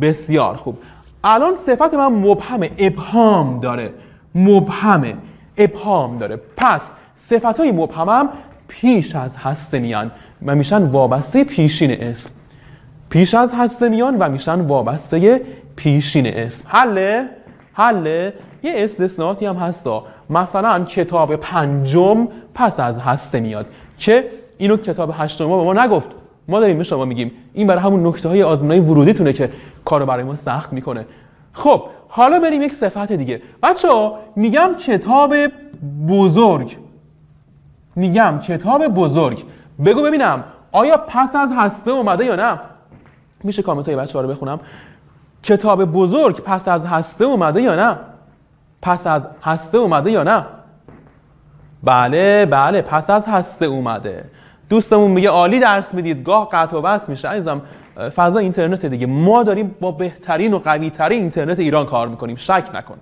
بسیار خوب. الان صفت من مبهمه ابهام داره. مبهمه ابهام داره. پس صفت های مبهمم پیش از هسته میان و میشن وابسته پیشین اسم. پیش از هسته میان و میشن وابسته پیشین اسم. حله حله یه استثناءاتی هم هستا. مثلا کتاب پنجم پس از هسته میاد. که اینو کتاب هشتم به ما نگفت. ما داریم به شما میگیم. این برای همون نکته های آزمونای ورودیتونه که کارو برای ما سخت می‌کنه. خب حالا بریم یک صفت دیگه. بچه میگم کتاب بزرگ. میگم کتاب بزرگ. بگو ببینم آیا پس از هسته اومده یا نه؟ میشه کامنت های بچه ها رو بخونم. کتاب بزرگ پس از هسته اومده یا نه؟ پس از هسته اومده یا نه؟ بله بله پس از هسته اومده. دوستمون میگه عالی درس می‌دید گاه قطع و بس میشه. عزیزم فضا اینترنت دیگه. ما داریم با بهترین و قوی ترین اینترنت ایران کار می‌کنیم. شک نکن.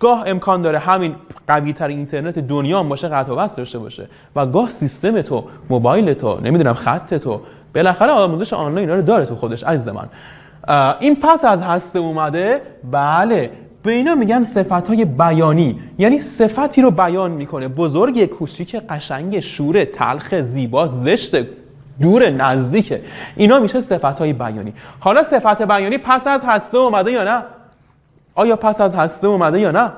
گاه امکان داره همین قوی ترین اینترنت دنیا هم باشه قطع و بس داشته باشه. و گاه سیستم تو موبایل تو نمی‌دونم خط تو بالاخره آموزش آنلاین رو داره تو خودش عزیز من. این پس از هسته اومده بله. به اینا میگن صفت های بیانی یعنی صفتی رو بیان می‌کنه. بزرگ کوچیک قشنگ شور تلخ زیبا زشت دور نزدیکه اینا میشه صفت های بیانی. حالا صفت بیانی پس از هسته اومده یا نه؟ آیا پس از هسته اومده یا نه؟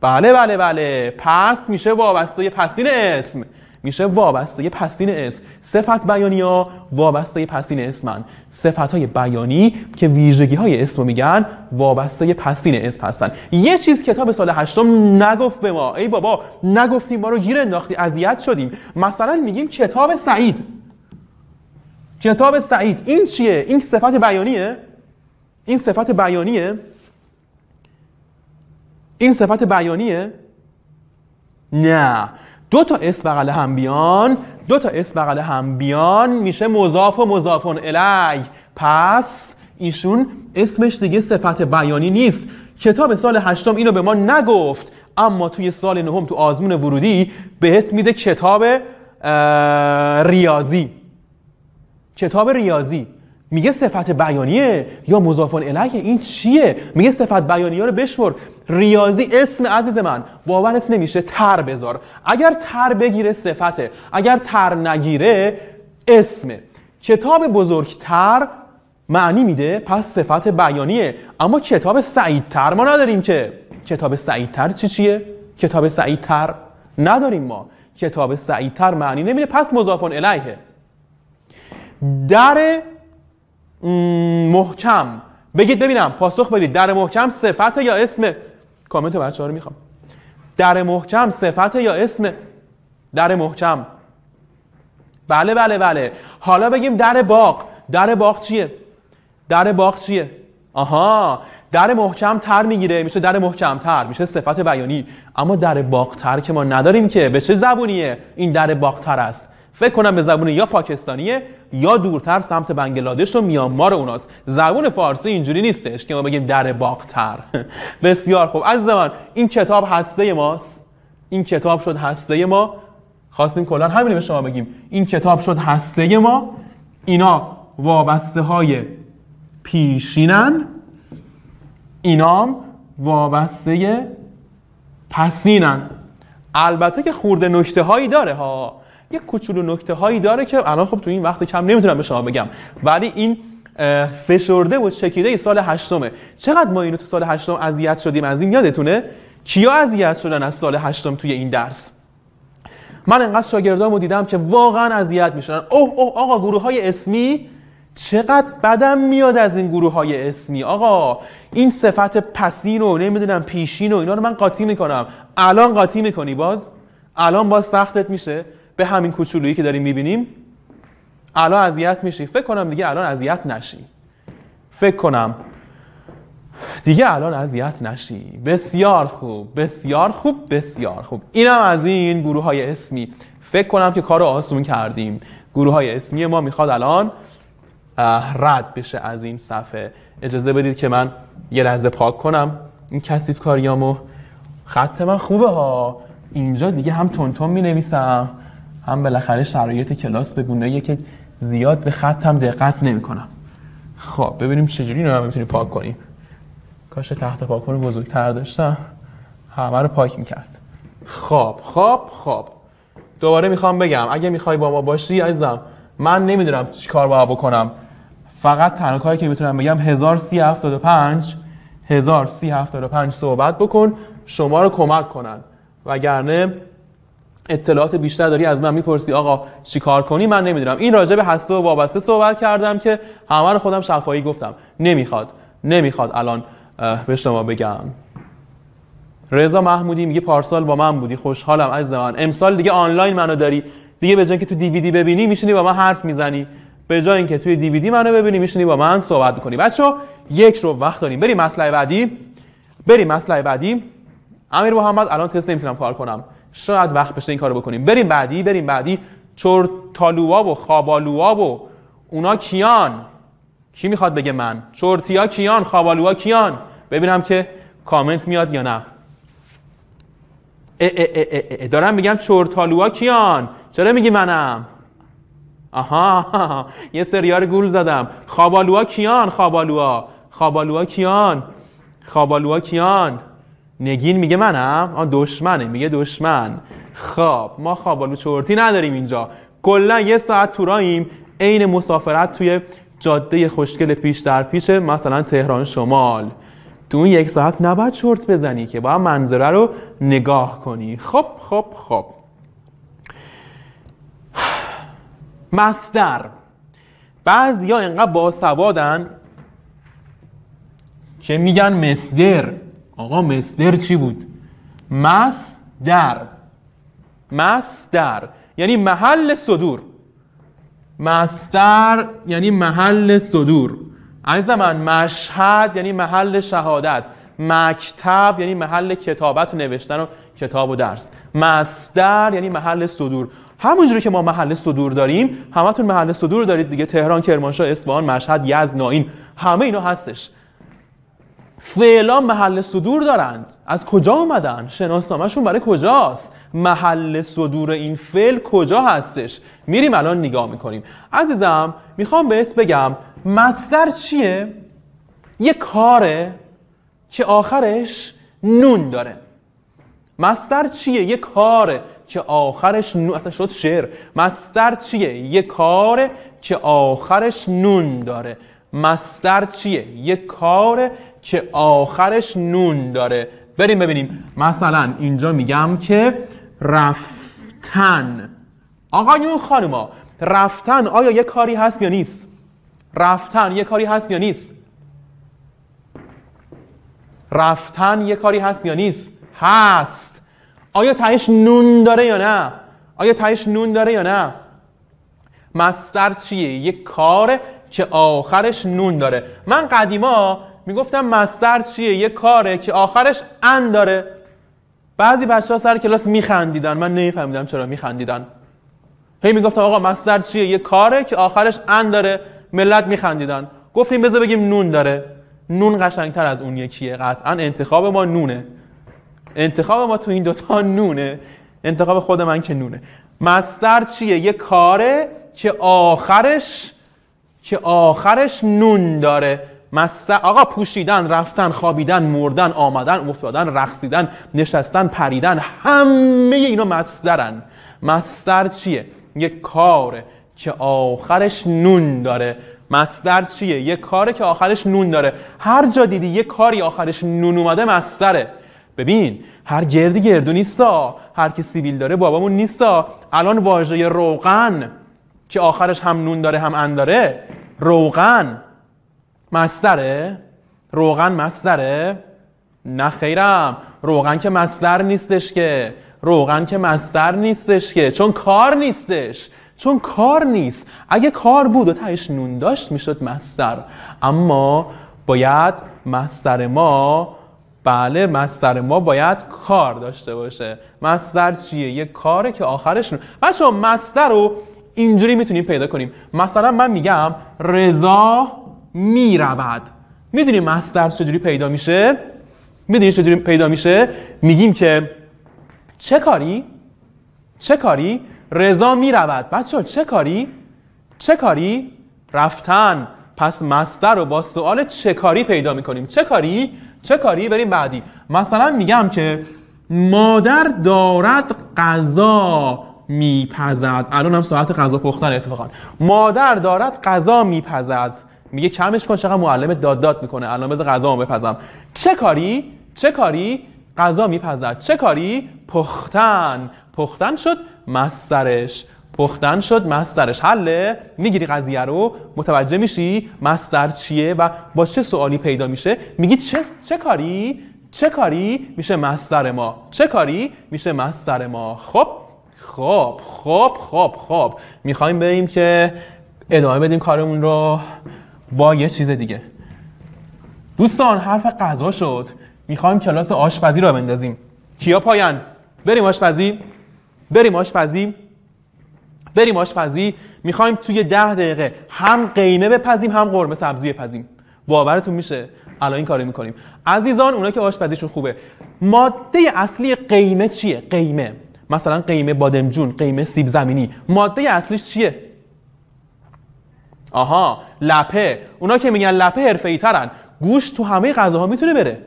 بله بله بله. پس میشه وابسته پسین اسم. میشه وابسته پسین اسم. صفت بیانی ها وابسته پسین اسمن. صفت های بیانی که ویژگی های اسم میگن وابسته پسین اسم هستن. یه چیز کتاب سال هشتم نگفت به ما. ای بابا نگفتیم ما رو گیر انداختی اذیت شدیم. مثلا میگیم کتاب سعید. کتاب سعید. این چیه؟ این صفت بیانیه؟ این صفت بیانیه؟ این صفت بیانیه؟ نه. دو تا اسم بغل هم بیان دو تا اسم بغل هم بیان میشه مضاف و مضافون الی پس ایشون اسمش دیگه صفت بیانی نیست. کتاب سال هشتم اینو به ما نگفت اما توی سال نهم تو آزمون ورودی بهت میده کتاب ریاضی. کتاب ریاضی. میگه صفت بیانیه یا مضافون الیه این چیه؟ میگه صفت بیانیه رو بشمر. ریاضی اسم عزیز من باورت نمیشه تر بذار. اگر تر بگیره صفته اگر تر نگیره اسمه. کتاب بزرگتر معنی میده پس صفت بیانیه. اما کتاب سعیدتر ما نداریم که. کتاب سعیدتر چی چیه؟ کتاب سعیدتر نداریم ما. کتاب سعیدتر معنی نمیده پس مضافون الیه. در محکم. بگید ببینم پاسخ بدید. در محکم صفت یا اسم؟ کامنت بچه ها رو می‌خوام. در محکم صفت یا اسم؟ در محکم. بله بله بله. حالا بگیم در باغ. در باغ چیه؟ در باغ چیه؟ آها. در محکم تر می‌گیره. میشه در محکم تر. میشه صفت بیانی. اما در باغ تر که ما نداریم که. به چه زبونیه؟ این در باغ تر است. فکر کنم به زبون یا پاکستانیه یا دورتر سمت بنگلادش و میانمار اوناست. زبون فارسی اینجوری نیستش که ما بگیم در باغتر. بسیار خوب. از زمان این کتاب هسته ماست. این کتاب شد هسته ما. خواستیم کلا همین به شما بگیم. این کتاب شد هسته ما. اینا وابسته های پیشینن. اینام وابسته پسینن. البته که خورده نکته هایی داره ها. یک کوچولو نکته هایی داره که الان خب تو این وقت کم نمی‌تونم به شما بگم. ولی این فشرده و چکیده سال هشتمه. چقدر ما اینو تو سال هشتم اذیت شدیم؟ از این یادتونه؟ کیا اذیت شدن از سال هشتم توی این درس؟ من انقدر شاگردامو دیدم که واقعا اذیت می‌شدن. اوه اوه آقا گروه های اسمی؟ چقدر بدم میاد از این گروه های اسمی؟ آقا این صفت پسین و نمی‌دونم پیشین و اینا رو من قاطی می‌کنم. الان قاطی می‌کنی باز؟ الان باز سختت میشه؟ به همین کوچولویی که داریم می‌بینیم الان اذیت میشی. فکر کنم دیگه الان اذیت نشی. فکر کنم دیگه الان اذیت نشی. بسیار خوب بسیار خوب بسیار خوب. اینم از این گروه های اسمی. فکر کنم که کار آسون کردیم. گروه های اسمی ما می‌خواد الان رد بشه از این صفحه. اجازه بدید که من یه لحظه پاک کنم. این کسیف کاریامو خط من خوبه ها. اینجا دیگه هم تونتون می نویسم هم بالاخره شرایط کلاس به گونه که زیاد به خطم دقت نمی کنم. خب ببینیم چجوری رو می‌تونیم پاک کنیم. کاش تحت پاکن بزرگتر داشتم. همه رو پاک می‌کرد. خب خب خب. دوباره می‌خوام بگم اگه می‌خوای با ما باشی عزیزم من نمی‌دونم چی کار باید بکنم. فقط تنها کاری که می‌تونم بگم 1375 1375 صحبت بکن شما رو کمک کنن. وگرنه اطلاعات بیشتر داری از من می‌پرسی آقا چی کار کنی؟ من نمی‌دونم. این راجع به هسته و وابسته صحبت کردم که همه رو خودم شفایی گفتم. نمی‌خواد نمی‌خواد الان به شما بگم. رضا محمودی میگه پارسال با من بودی. خوشحالم از من. امسال دیگه آنلاین منو داری. دیگه به جای که تو دیویدی ببینی میشینی با من حرف می‌زنی. به جای اینکه توی دیویدی منو ببینی میشینی با من صحبت می‌کنی. بچه یک رو وقت داریم. بریم مسئله بعدی. بریم مسئله بعدی. امیر محمد الان تست نمی‌تونم کار کنم. شاید وقت بشه این کارو بکنیم. بریم بعدی بریم بعدی. چورتالوها و خوابالوها و اونا کیان؟ کی می‌خواد بگه من؟ چورتیا کیان؟ خوابالوها کیان؟ ببینم که کامنت میاد یا نه. اه اه اه دارم میگم چورتالوها کیان؟ چرا میگی منم؟ آها یه سریار گول زدم. خوابالوها کیان؟ خوابالوها خوابالوها کیان؟ خوابالوها کیان؟ نگین میگه منم؟ آن دشمنه میگه دشمن. خب ما خوابالو چورتی نداریم اینجا. کلا یه ساعت توراییم عین مسافرت توی جاده خوشگل پیش در پیش مثلا تهران شمال. تو اون یک ساعت نباید چرت بزنی که باید منظره رو نگاه کنی. خب خب خب. مصدر بعضی ها اینقدر باسوادن که میگن مصدر آقا مصدر چی بود؟ مصدر مصدر یعنی محل صدور. مصدر یعنی محل صدور. عزیز من مشهد یعنی محل شهادت. مکتب یعنی محل کتابت و نوشتن و کتاب و درس. مصدر یعنی محل صدور. همونجوری که ما محل صدور داریم همتون محل صدور دارید دیگه. تهران کرمانشاه اصفهان مشهد یزد نائین همه اینا هستش. فعلا محل صدور دارند. از کجا اومدن شناسنامهشون برای کجاست؟ محل صدور این فعل کجا هستش؟ میریم الان نگاه می‌کنیم. عزیزم می‌خوام بهت بگم مصدر چیه؟ یه کاره که آخرش نون داره. مصدر چیه؟ یه کاره که آخرش نون اصلا شد شعر. مصدر چیه؟ یه کاره که آخرش نون داره. مصدر چیه؟ یه کاره که آخرش نون داره. بریم ببینیم. مثلا اینجا میگم که رفتن. آقایون خانما رفتن آیا یه کاری هست یا نیست؟ رفتن یه کاری هست یا نیست؟ رفتن یه کاری هست یا نیست؟ هست. آیا تهش نون داره یا نه؟ آیا تهش نون داره یا نه؟ مستر چیه؟ یه کاره که آخرش نون داره. من قدیما می‌گفتم مستر چیه؟ یه کاره که آخرش ان داره. بعضی بچه ها سر کلاس میخندیدن. من نمیفهمیدم چرا میخندیدن. هی می‌گفتم آقا مصدر چیه؟ یه کاره که آخرش ان داره. ملت میخندیدن. گفتیم بذار بگیم نون داره. نون قشنگتر از اون یکیه. قطعا انتخاب ما نونه. انتخاب ما تو این دوتا نونه. انتخاب خود من که نونه. مصدر چیه؟ یه کاره که آخرش که آخرش نون داره. مستر آقا پوشیدن رفتن خوابیدن مردن آمدن افتادن رقصیدن نشستن پریدن همه اینا مصدرن مصدر چیه؟ یه کاره که آخرش نون داره. مصدر چیه؟ یه کاره که آخرش نون داره. هر جا دیدی یه کاری آخرش نون اومده مصدره ببین هر گردی گردو نیستا هر کی سیبیل داره بابامون نیستا. الان واژه روغن که آخرش هم نون داره هم ان داره روغن. مصدره؟ روغن مصدره؟ نه خیرم. روغن که مصدر نیستش که. روغن که مصدر نیستش که. چون کار نیستش. چون کار نیست. اگه کار بود و تهش نون داشت می‌شد مصدر. اما باید مصدر ما بله مصدر ما باید کار داشته باشه. مصدر چیه؟ یه کاره که آخرش نون. بچه مصدر رو اینجوری می‌تونیم پیدا کنیم. مثلا من میگم رضا می‌رود. می‌دونی مصدر چجوری پیدا میشه؟ می‌دونی چجوری پیدا میشه؟ میگیم که چه کاری؟ چه کاری رضا می‌رود؟ بچه چه کاری؟ چه کاری؟ رفتن. پس مصدر رو با سوال چه کاری پیدا می‌کنیم؟ چه کاری؟ چه کاری؟ بریم بعدی. مثلا میگم که مادر دارد غذا میپزد. الان هم ساعت غذا پختن اتفاقا. مادر دارد غذا میپزد. میگه کمش کن چقدر معلم داد داد می‌کنه. الان بذار غذا بپزم. چه کاری؟ چه کاری؟ غذا میپزد. چه کاری؟ پختن. پختن شد مسترش. پختن شد مسترش. حله؟ می‌گیری قضیه رو؟ متوجه میشی مستر چیه و با چه سوالی پیدا میشه؟ میگی چه, چه کاری؟ چه کاری میشه مستر ما؟ چه کاری میشه مستر ما؟ خب خب خب خب خب. می‌خوایم بریم که ادامه بدیم کارمون رو. با یه چیز دیگه. دوستان حرف غذا شد. می‌خوایم کلاس آشپزی رو بندازیم. کیا پایان؟ بریم آشپزی. بریم آشپزی. بریم آشپزی. می‌خوایم توی ده دقیقه هم قیمه بپزیم هم قرمه سبزی بپزیم. باورتون میشه؟ الان این کارو می‌کنیم. عزیزان اونا که آشپزیشون خوبه. ماده اصلی قیمه چیه؟ قیمه مثلا قیمه بادمجون قیمه سیب زمینی. ماده اصلیش چیه؟ آها لپه. اونا که میگن لپه حرفه‌ای ترن گوشت تو همه غذاها می‌تونه بره.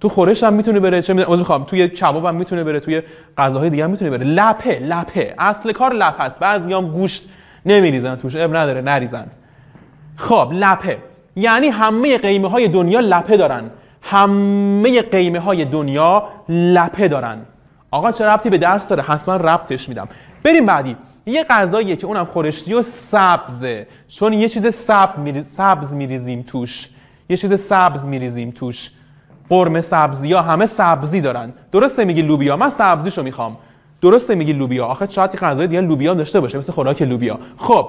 تو خورش هم می‌تونه بره. چه می‌دونم می‌خوام. توی کباب هم می‌تونه بره. توی غذاهای دیگه هم می‌تونه بره. لپه لپه. اصل کار لپه است بعضیام گوشت نمیریزن. توش اب نداره نریزن. خب لپه. یعنی همه قیمه های دنیا لپه دارن. همه قیمه های دنیا لپه دارن. آقا چه ربطی به درس داره؟ حتما ربطش میدم. بریم بعدی. یه غذاییه که اونم خورشتی و سبزه. چون یه چیز سبز میریزیم توش. یه چیز سبز میریزیم توش. قرمه سبزی ها همه سبزی دارن. درسته میگی لوبیا؟ من سبزیشو می‌خوام. درسته میگی لوبیا؟ آخه شاید غذای دیگه لوبیا داشته باشه مثل خوراک لوبیا. خب.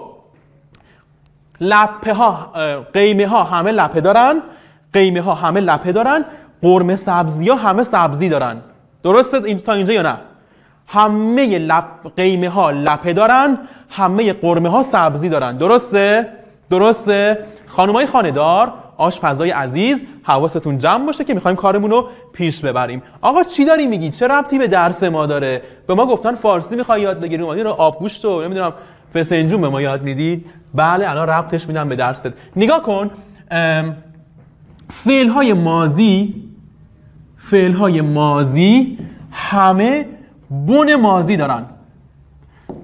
لپه ها قیمه ها همه لپه دارن. قیمه ها همه لپه دارن. قرمه سبزی ها همه سبزی دارن. درسته؟ این تا اینجا یا نه؟ همه لپ قیمه ها لپه دارن همه قرمه ها سبزی دارن. درسته؟ درسته؟ خانمای خانه‌دار آشپزای عزیز حواستون جمع باشه که می‌خوایم کارمون رو پیش ببریم. آقا چی داری میگی؟ چه ربطی به درس ما داره؟ به ما گفتن فارسی می‌خوای یاد بگیری اومدی رو آبگوشت و نمی‌دونم فسنجون به ما یاد میدی؟ بله الان ربطش میدم به درست. نگاه کن. فعل های مازی فعل های مازی همه بون مازی دارن.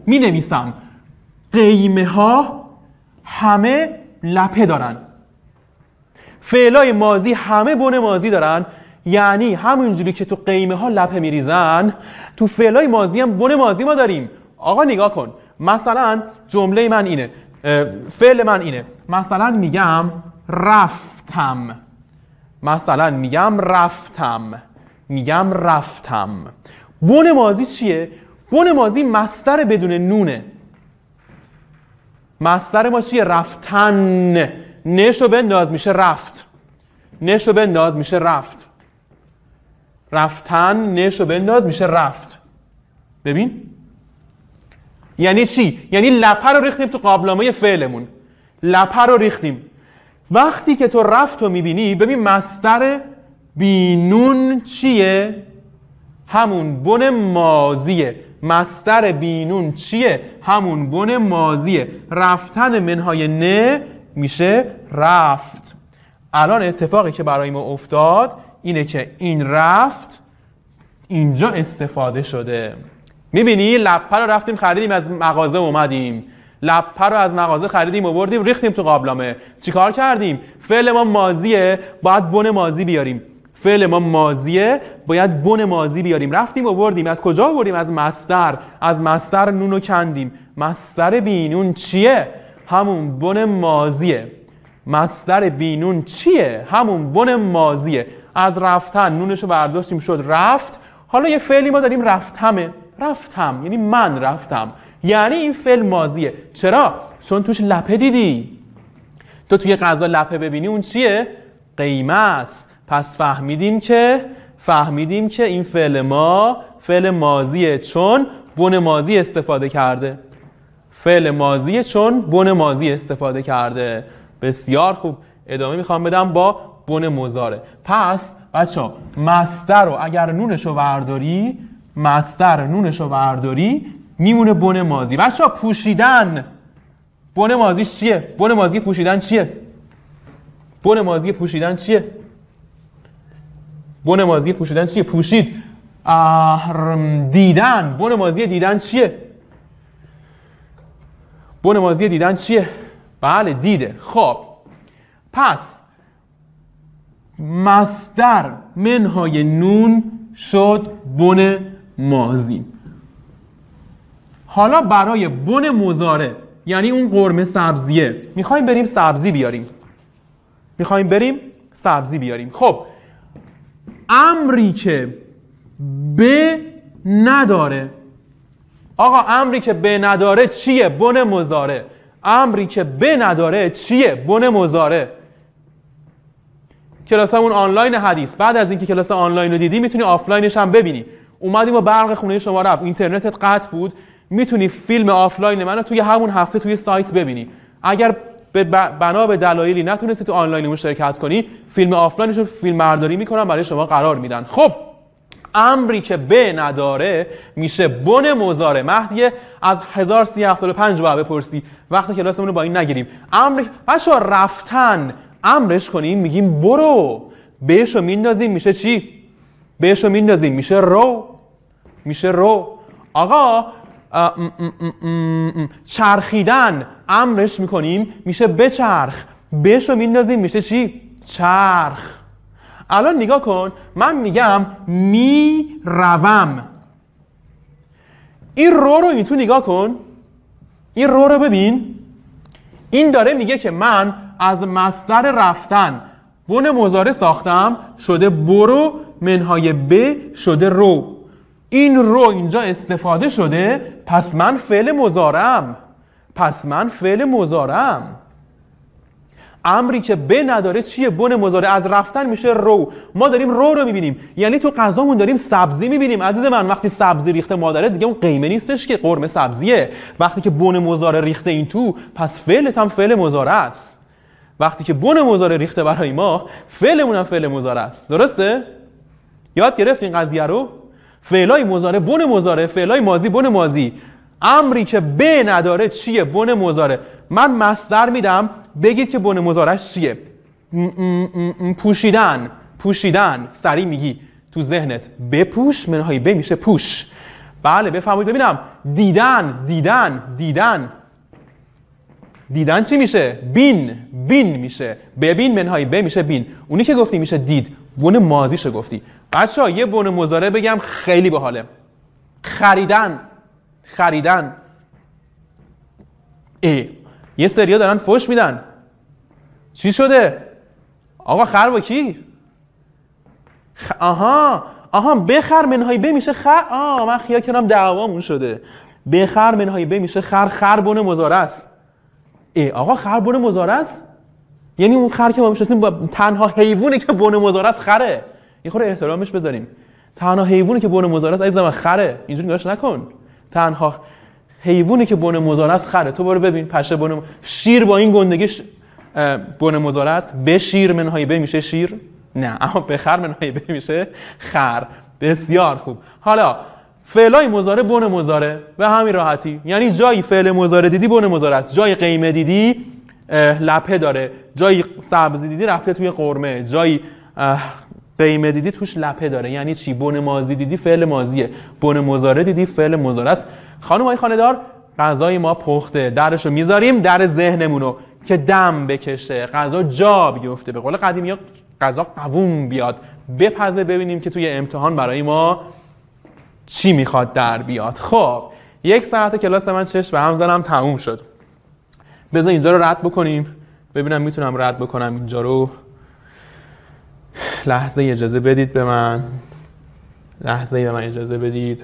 می نویسم قیمه ها همه لپه دارن. فعلای مازی همه بن مازی دارن. یعنی همونجوری که تو قیمه ها لپه میریزن تو فعلای مازی هم بن مازی ما داریم. آقا نگاه کن. مثلا جمله من اینه. فعل من اینه. مثلا میگم رفتم. مثلا میگم رفتم. میگم رفتم. بن مازی چیه؟ بن مازی مستر بدون نونه. مستر ما چیه؟ رفتن. نشو بنداز میشه رفت. نشو بنداز میشه رفت. رفتن نشو بنداز میشه رفت. ببین؟ یعنی چی؟ یعنی لپه رو ریختیم تو قابلمه فعلمون. لپه رو ریختیم. وقتی که تو رفت رو می‌بینی ببین مستر بینون چیه؟ همون بن مازیه مستر بینون چیه؟ همون بن مازیه رفتن منهای نه میشه رفت. الان اتفاقی که برای ما افتاد اینه که این رفت اینجا استفاده شده. می‌بینی؟ لپه رو رفتیم خریدیم از مغازه اومدیم. لپه رو از مغازه خریدیم آوردیم ریختیم تو قابلمه. چیکار کردیم؟ فعل ما ماضیه باید بن ماضی بیاریم. فعل ما ماضیه باید بن ماضی بیاریم. رفتیم آوردیم. از کجا آوردیم؟ از مستر از مستر نون رو کندیم. مستر بینون چیه؟ همون بن ماضیه. مستر بینون چیه؟ همون بن ماضیه. از رفتن نونش رو برداشتیم شد رفت. حالا یه فعلی ما داریم رفتمه. رفتم. یعنی من رفتم. یعنی این فعل ماضیه. چرا؟ چون توش لپه دیدی. تو توی غذا لپه ببینی اون چیه؟ قیمه است. پس فهمیدیم که فهمیدیم که این فعل ما فعل ماضیه چون بن ماضی استفاده کرده فعل ماضیه چون بن ماضی استفاده کرده بسیار خوب ادامه می‌خوام بدم با بن مزاره پس بچه ها مستر رو اگر نونش رو برداری مستر نونش رو برداری میمونه بن ماضی بچه ها پوشیدن بن ماضیش چیه؟ بن ماضی پوشیدن چیه؟ بن ماضی پوشیدن چیه؟ بن ماضی پوشیدن چیه؟ پوشید. دیدن. بن ماضی دیدن چیه؟ بن ماضی دیدن چیه؟ بله دیده. خب. پس مصدر منهای نون شد بن ماضی حالا برای بن مزاره یعنی اون قرمه سبزیه می‌خوایم بریم سبزی بیاریم. می‌خوایم بریم سبزی بیاریم. خب امری که به نداره. آقا امری که به نداره چیه؟ بن مزاره امری که به نداره چیه؟ بن مزاره کلاسمون آنلاین حدیث. بعد از اینکه کلاس آنلاین رو دیدی می‌تونی آفلاینش هم ببینی. اومدیم و برق خونه شما رفت. اینترنتت قطع بود. می‌تونی فیلم آفلاین منو توی همون هفته توی سایت ببینی. اگر به بنا به دلایلی نتونستی تو آنلاین مشارکت کنی فیلم آفلاینش رو فیلم برداری می‌کنن برای شما قرار میدن. خب امری که به نداره میشه بن مزاره مهدیه از 1375 باید بپرسی. وقتی کلاسمون رو با این نگیریم. امری بچه رفتن امرش کنیم میگیم برو. بهش رو میندازیم میشه چی؟ بهش رو میندازیم میشه رو. میشه رو. آقا چرخیدن. امرش می‌کنیم میشه بچرخ. بهش رو میندازیم میشه چی؟ چرخ. الان نگاه کن من میگم می‌روم. این رو رو این تو نگاه کن. این رو رو ببین. این داره میگه که من از مستر رفتن بن مزاره ساختم شده برو منهای ب شده رو. این رو اینجا استفاده شده پس من فعل مزارم پس من فعل مزارم امری که به نداره چیه؟ بن مزاره از رفتن میشه رو. ما داریم رو رو می‌بینیم. یعنی تو غذامون داریم سبزی می‌بینیم. عزیز من وقتی سبزی ریخته مادره دیگه اون قیمه نیستش که قرمه سبزیه. وقتی که بن مزاره ریخته این تو پس فعلت هم فعل مزاره است. وقتی که بن مزاره ریخته برای ما فعلمون هم فعل مزاره است. درسته؟ یاد گرفتین قضیه رو؟ فعلای مزاره بن مزاره فعلای ماضی بن ماضی. امری که به نداره چیه؟ بن مزاره من مصدر میدم بگید که بن مزارش چیه. پوشیدن. پوشیدن. سریع میگی. تو ذهنت. بپوش منهای ب میشه پوش. بله بفهمید ببینم. دیدن دیدن دیدن. دیدن چی میشه؟ بین بین میشه. ببین منهای ب میشه بین. اونی که گفتی میشه دید. بن ماضیشو گفتی. بچه یه بن مزاره بگم خیلی باحاله. خریدن. خریدن. ای. یه سریا دارن فوش میدن. چی شده؟ آقا خر با کی؟ خ... آها. آها بخر منهای ب میشه خر. آه من خیال کردم دعوامون شده. بخر منهای ب میشه خر. خر بن مزاره است. ای آقا خر بن مزاره است؟ یعنی اون خر که ما می‌شناسیم تنها حیوانی که بن مزاره است خره. یه خورده احترامش بذاریم. تنها حیوانی که بن مزاره است عزیزم خره. اینجوری نگاش نکن. تنها حیوانی که بن مزاره است خره. تو برو ببین پشه بن شیر با این گندگیش بن مزاره است. به شیر منهای به میشه شیر؟ نه. اما به خر منهای به میشه خر. بسیار خوب. حالا فعلای مزاره بن مزاره به همین راحتی. یعنی جایی فعل مزاره دیدی بن مزاره است. جای قیمه دیدی لپه داره. جایی سبزی دیدی رفته توی قرمه جایی قیمه دیدی توش لپه داره. یعنی چی؟ بن مازی دیدی فعل مازیه بن مزاره دیدی فعل مزاره است. خانم های خانه‌دار غذای ما پخته. درش رو می‌ذاریم در رو که دم بکشه. غذا جا بیفته به قول قدیمی غذا قووم بیاد. بپزه ببینیم که توی امتحان برای ما چی می‌خواد در بیاد. خب یک ساعت کلاس من چشم به هم زدم تموم شد. بذار اینجا رو رد بکنیم. ببینم می‌تونم رد بکنم اینجا رو. لحظه اجازه بدید به من. لحظه به من اجازه بدید.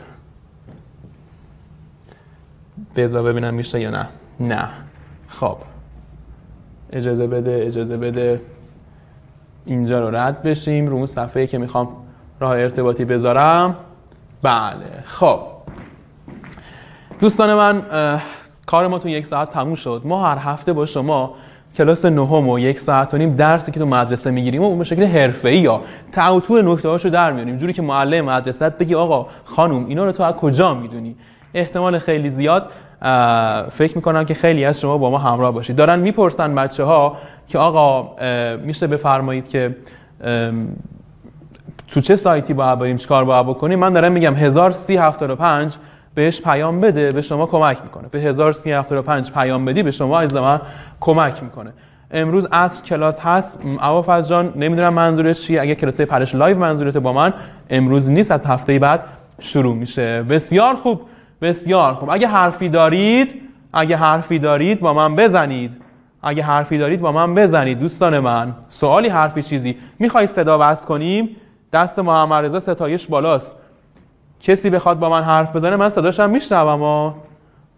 بذار ببینم میشه یا نه. نه. خب. اجازه بده اجازه بده. اینجا رو رد بشیم. رو اون صفحه که می‌خوام راه ارتباطی بذارم. بله خب. دوستان من کار ما تو یک ساعت تموم شد. ما هر هفته با شما کلاس نهم و یک ساعت و نیم درسی که تو مدرسه می‌گیریم و به شکل حرفه‌ای یا تعوتو نکته هاشو در میاریم. جوری که معلم مدرسه بگی آقا خانم اینا رو تو از کجا می‌دونی؟ احتمال خیلی زیاد فکر می‌کنم که خیلی از شما با ما همراه باشید. دارن می‌پرسن بچه ها که آقا میشه بفرمایید که تو چه سایتی باید بریم چیکار باید بکنیم؟ من دارم میگم 1375 بهش پیام بده به شما کمک می‌کنه. به 1375 پیام بدی به شما از من کمک می‌کنه. امروز عصر کلاس هست. عوافز جان نمی‌دونم منظورش چیه. اگه کلاس پرش live منظورته با من امروز نیست از هفته بعد شروع میشه. بسیار خوب بسیار خوب. اگه حرفی دارید اگه حرفی دارید با من بزنید. اگه حرفی دارید با من بزنید دوستان من. سوالی حرفی چیزی. می‌خوای صدا بس کنیم؟ دست محمد رضا ستایش بالاست. کسی بخواد با من حرف بزنه من صداشم میشنوم اما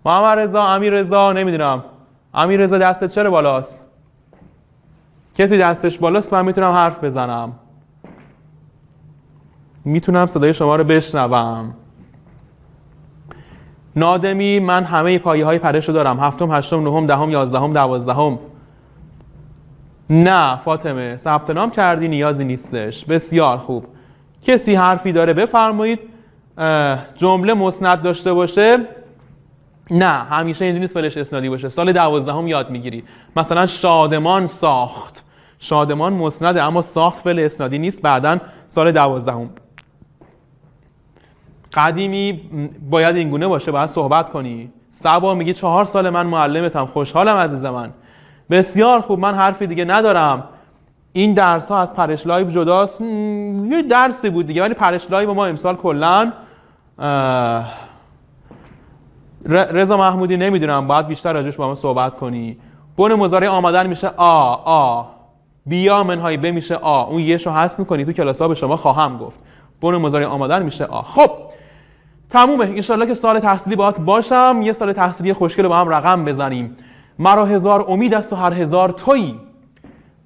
محمد رضا امیر رضا نمی‌دونم. امیر رضا دستت چرا بالاست؟ کسی دستش بالاست من می‌تونم حرف بزنم. می‌تونم صدای شما رو بشنوم. نادمی من همه پایه های پرش رو دارم. هفتم هشتم نهم دهم یازدهم دوازدهم. نه فاطمه ثبت نام کردی نیازی نیستش. بسیار خوب. کسی حرفی داره بفرمایید. جمله مسند داشته باشه. نه همیشه اینجوری نیست فعلش اسنادی باشه. سال دوازدهم یاد می‌گیری. مثلا شادمان ساخت. شادمان مسنده اما ساخت فعل اسنادی نیست. بعدا سال دوازدهم. قدیمی باید اینگونه باشه. باید صحبت کنی. صبا میگه چهار سال من معلمتم. خوشحالم عزیز من. بسیار خوب من حرفی دیگه ندارم. این درس ها از پرش live جداست. یه درسی بود دیگه ولی پرش live ما امسال کلا رضا محمودی نمی‌دونم باید بیشتر راجش با ما صحبت کنی. بن مزارع آمدن میشه آ آ. بیا منهای ب میشه آ. اون یهشو حذف می‌کنی تو کلاس ها به شما خواهم گفت. بن مزارع آمدن میشه آ. خب تمومه. انشالله که سال تحصیلی باهات باشم. یه سال تحصیلی خوشگل با هم رقم بزنیم. مرا هزار امید است و هر هزار تویی.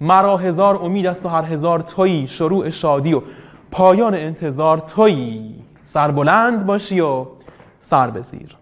مرا هزار امید است و هر هزار تویی. شروع شادی و پایان انتظار تویی. سربلند باشی و سر بزیر.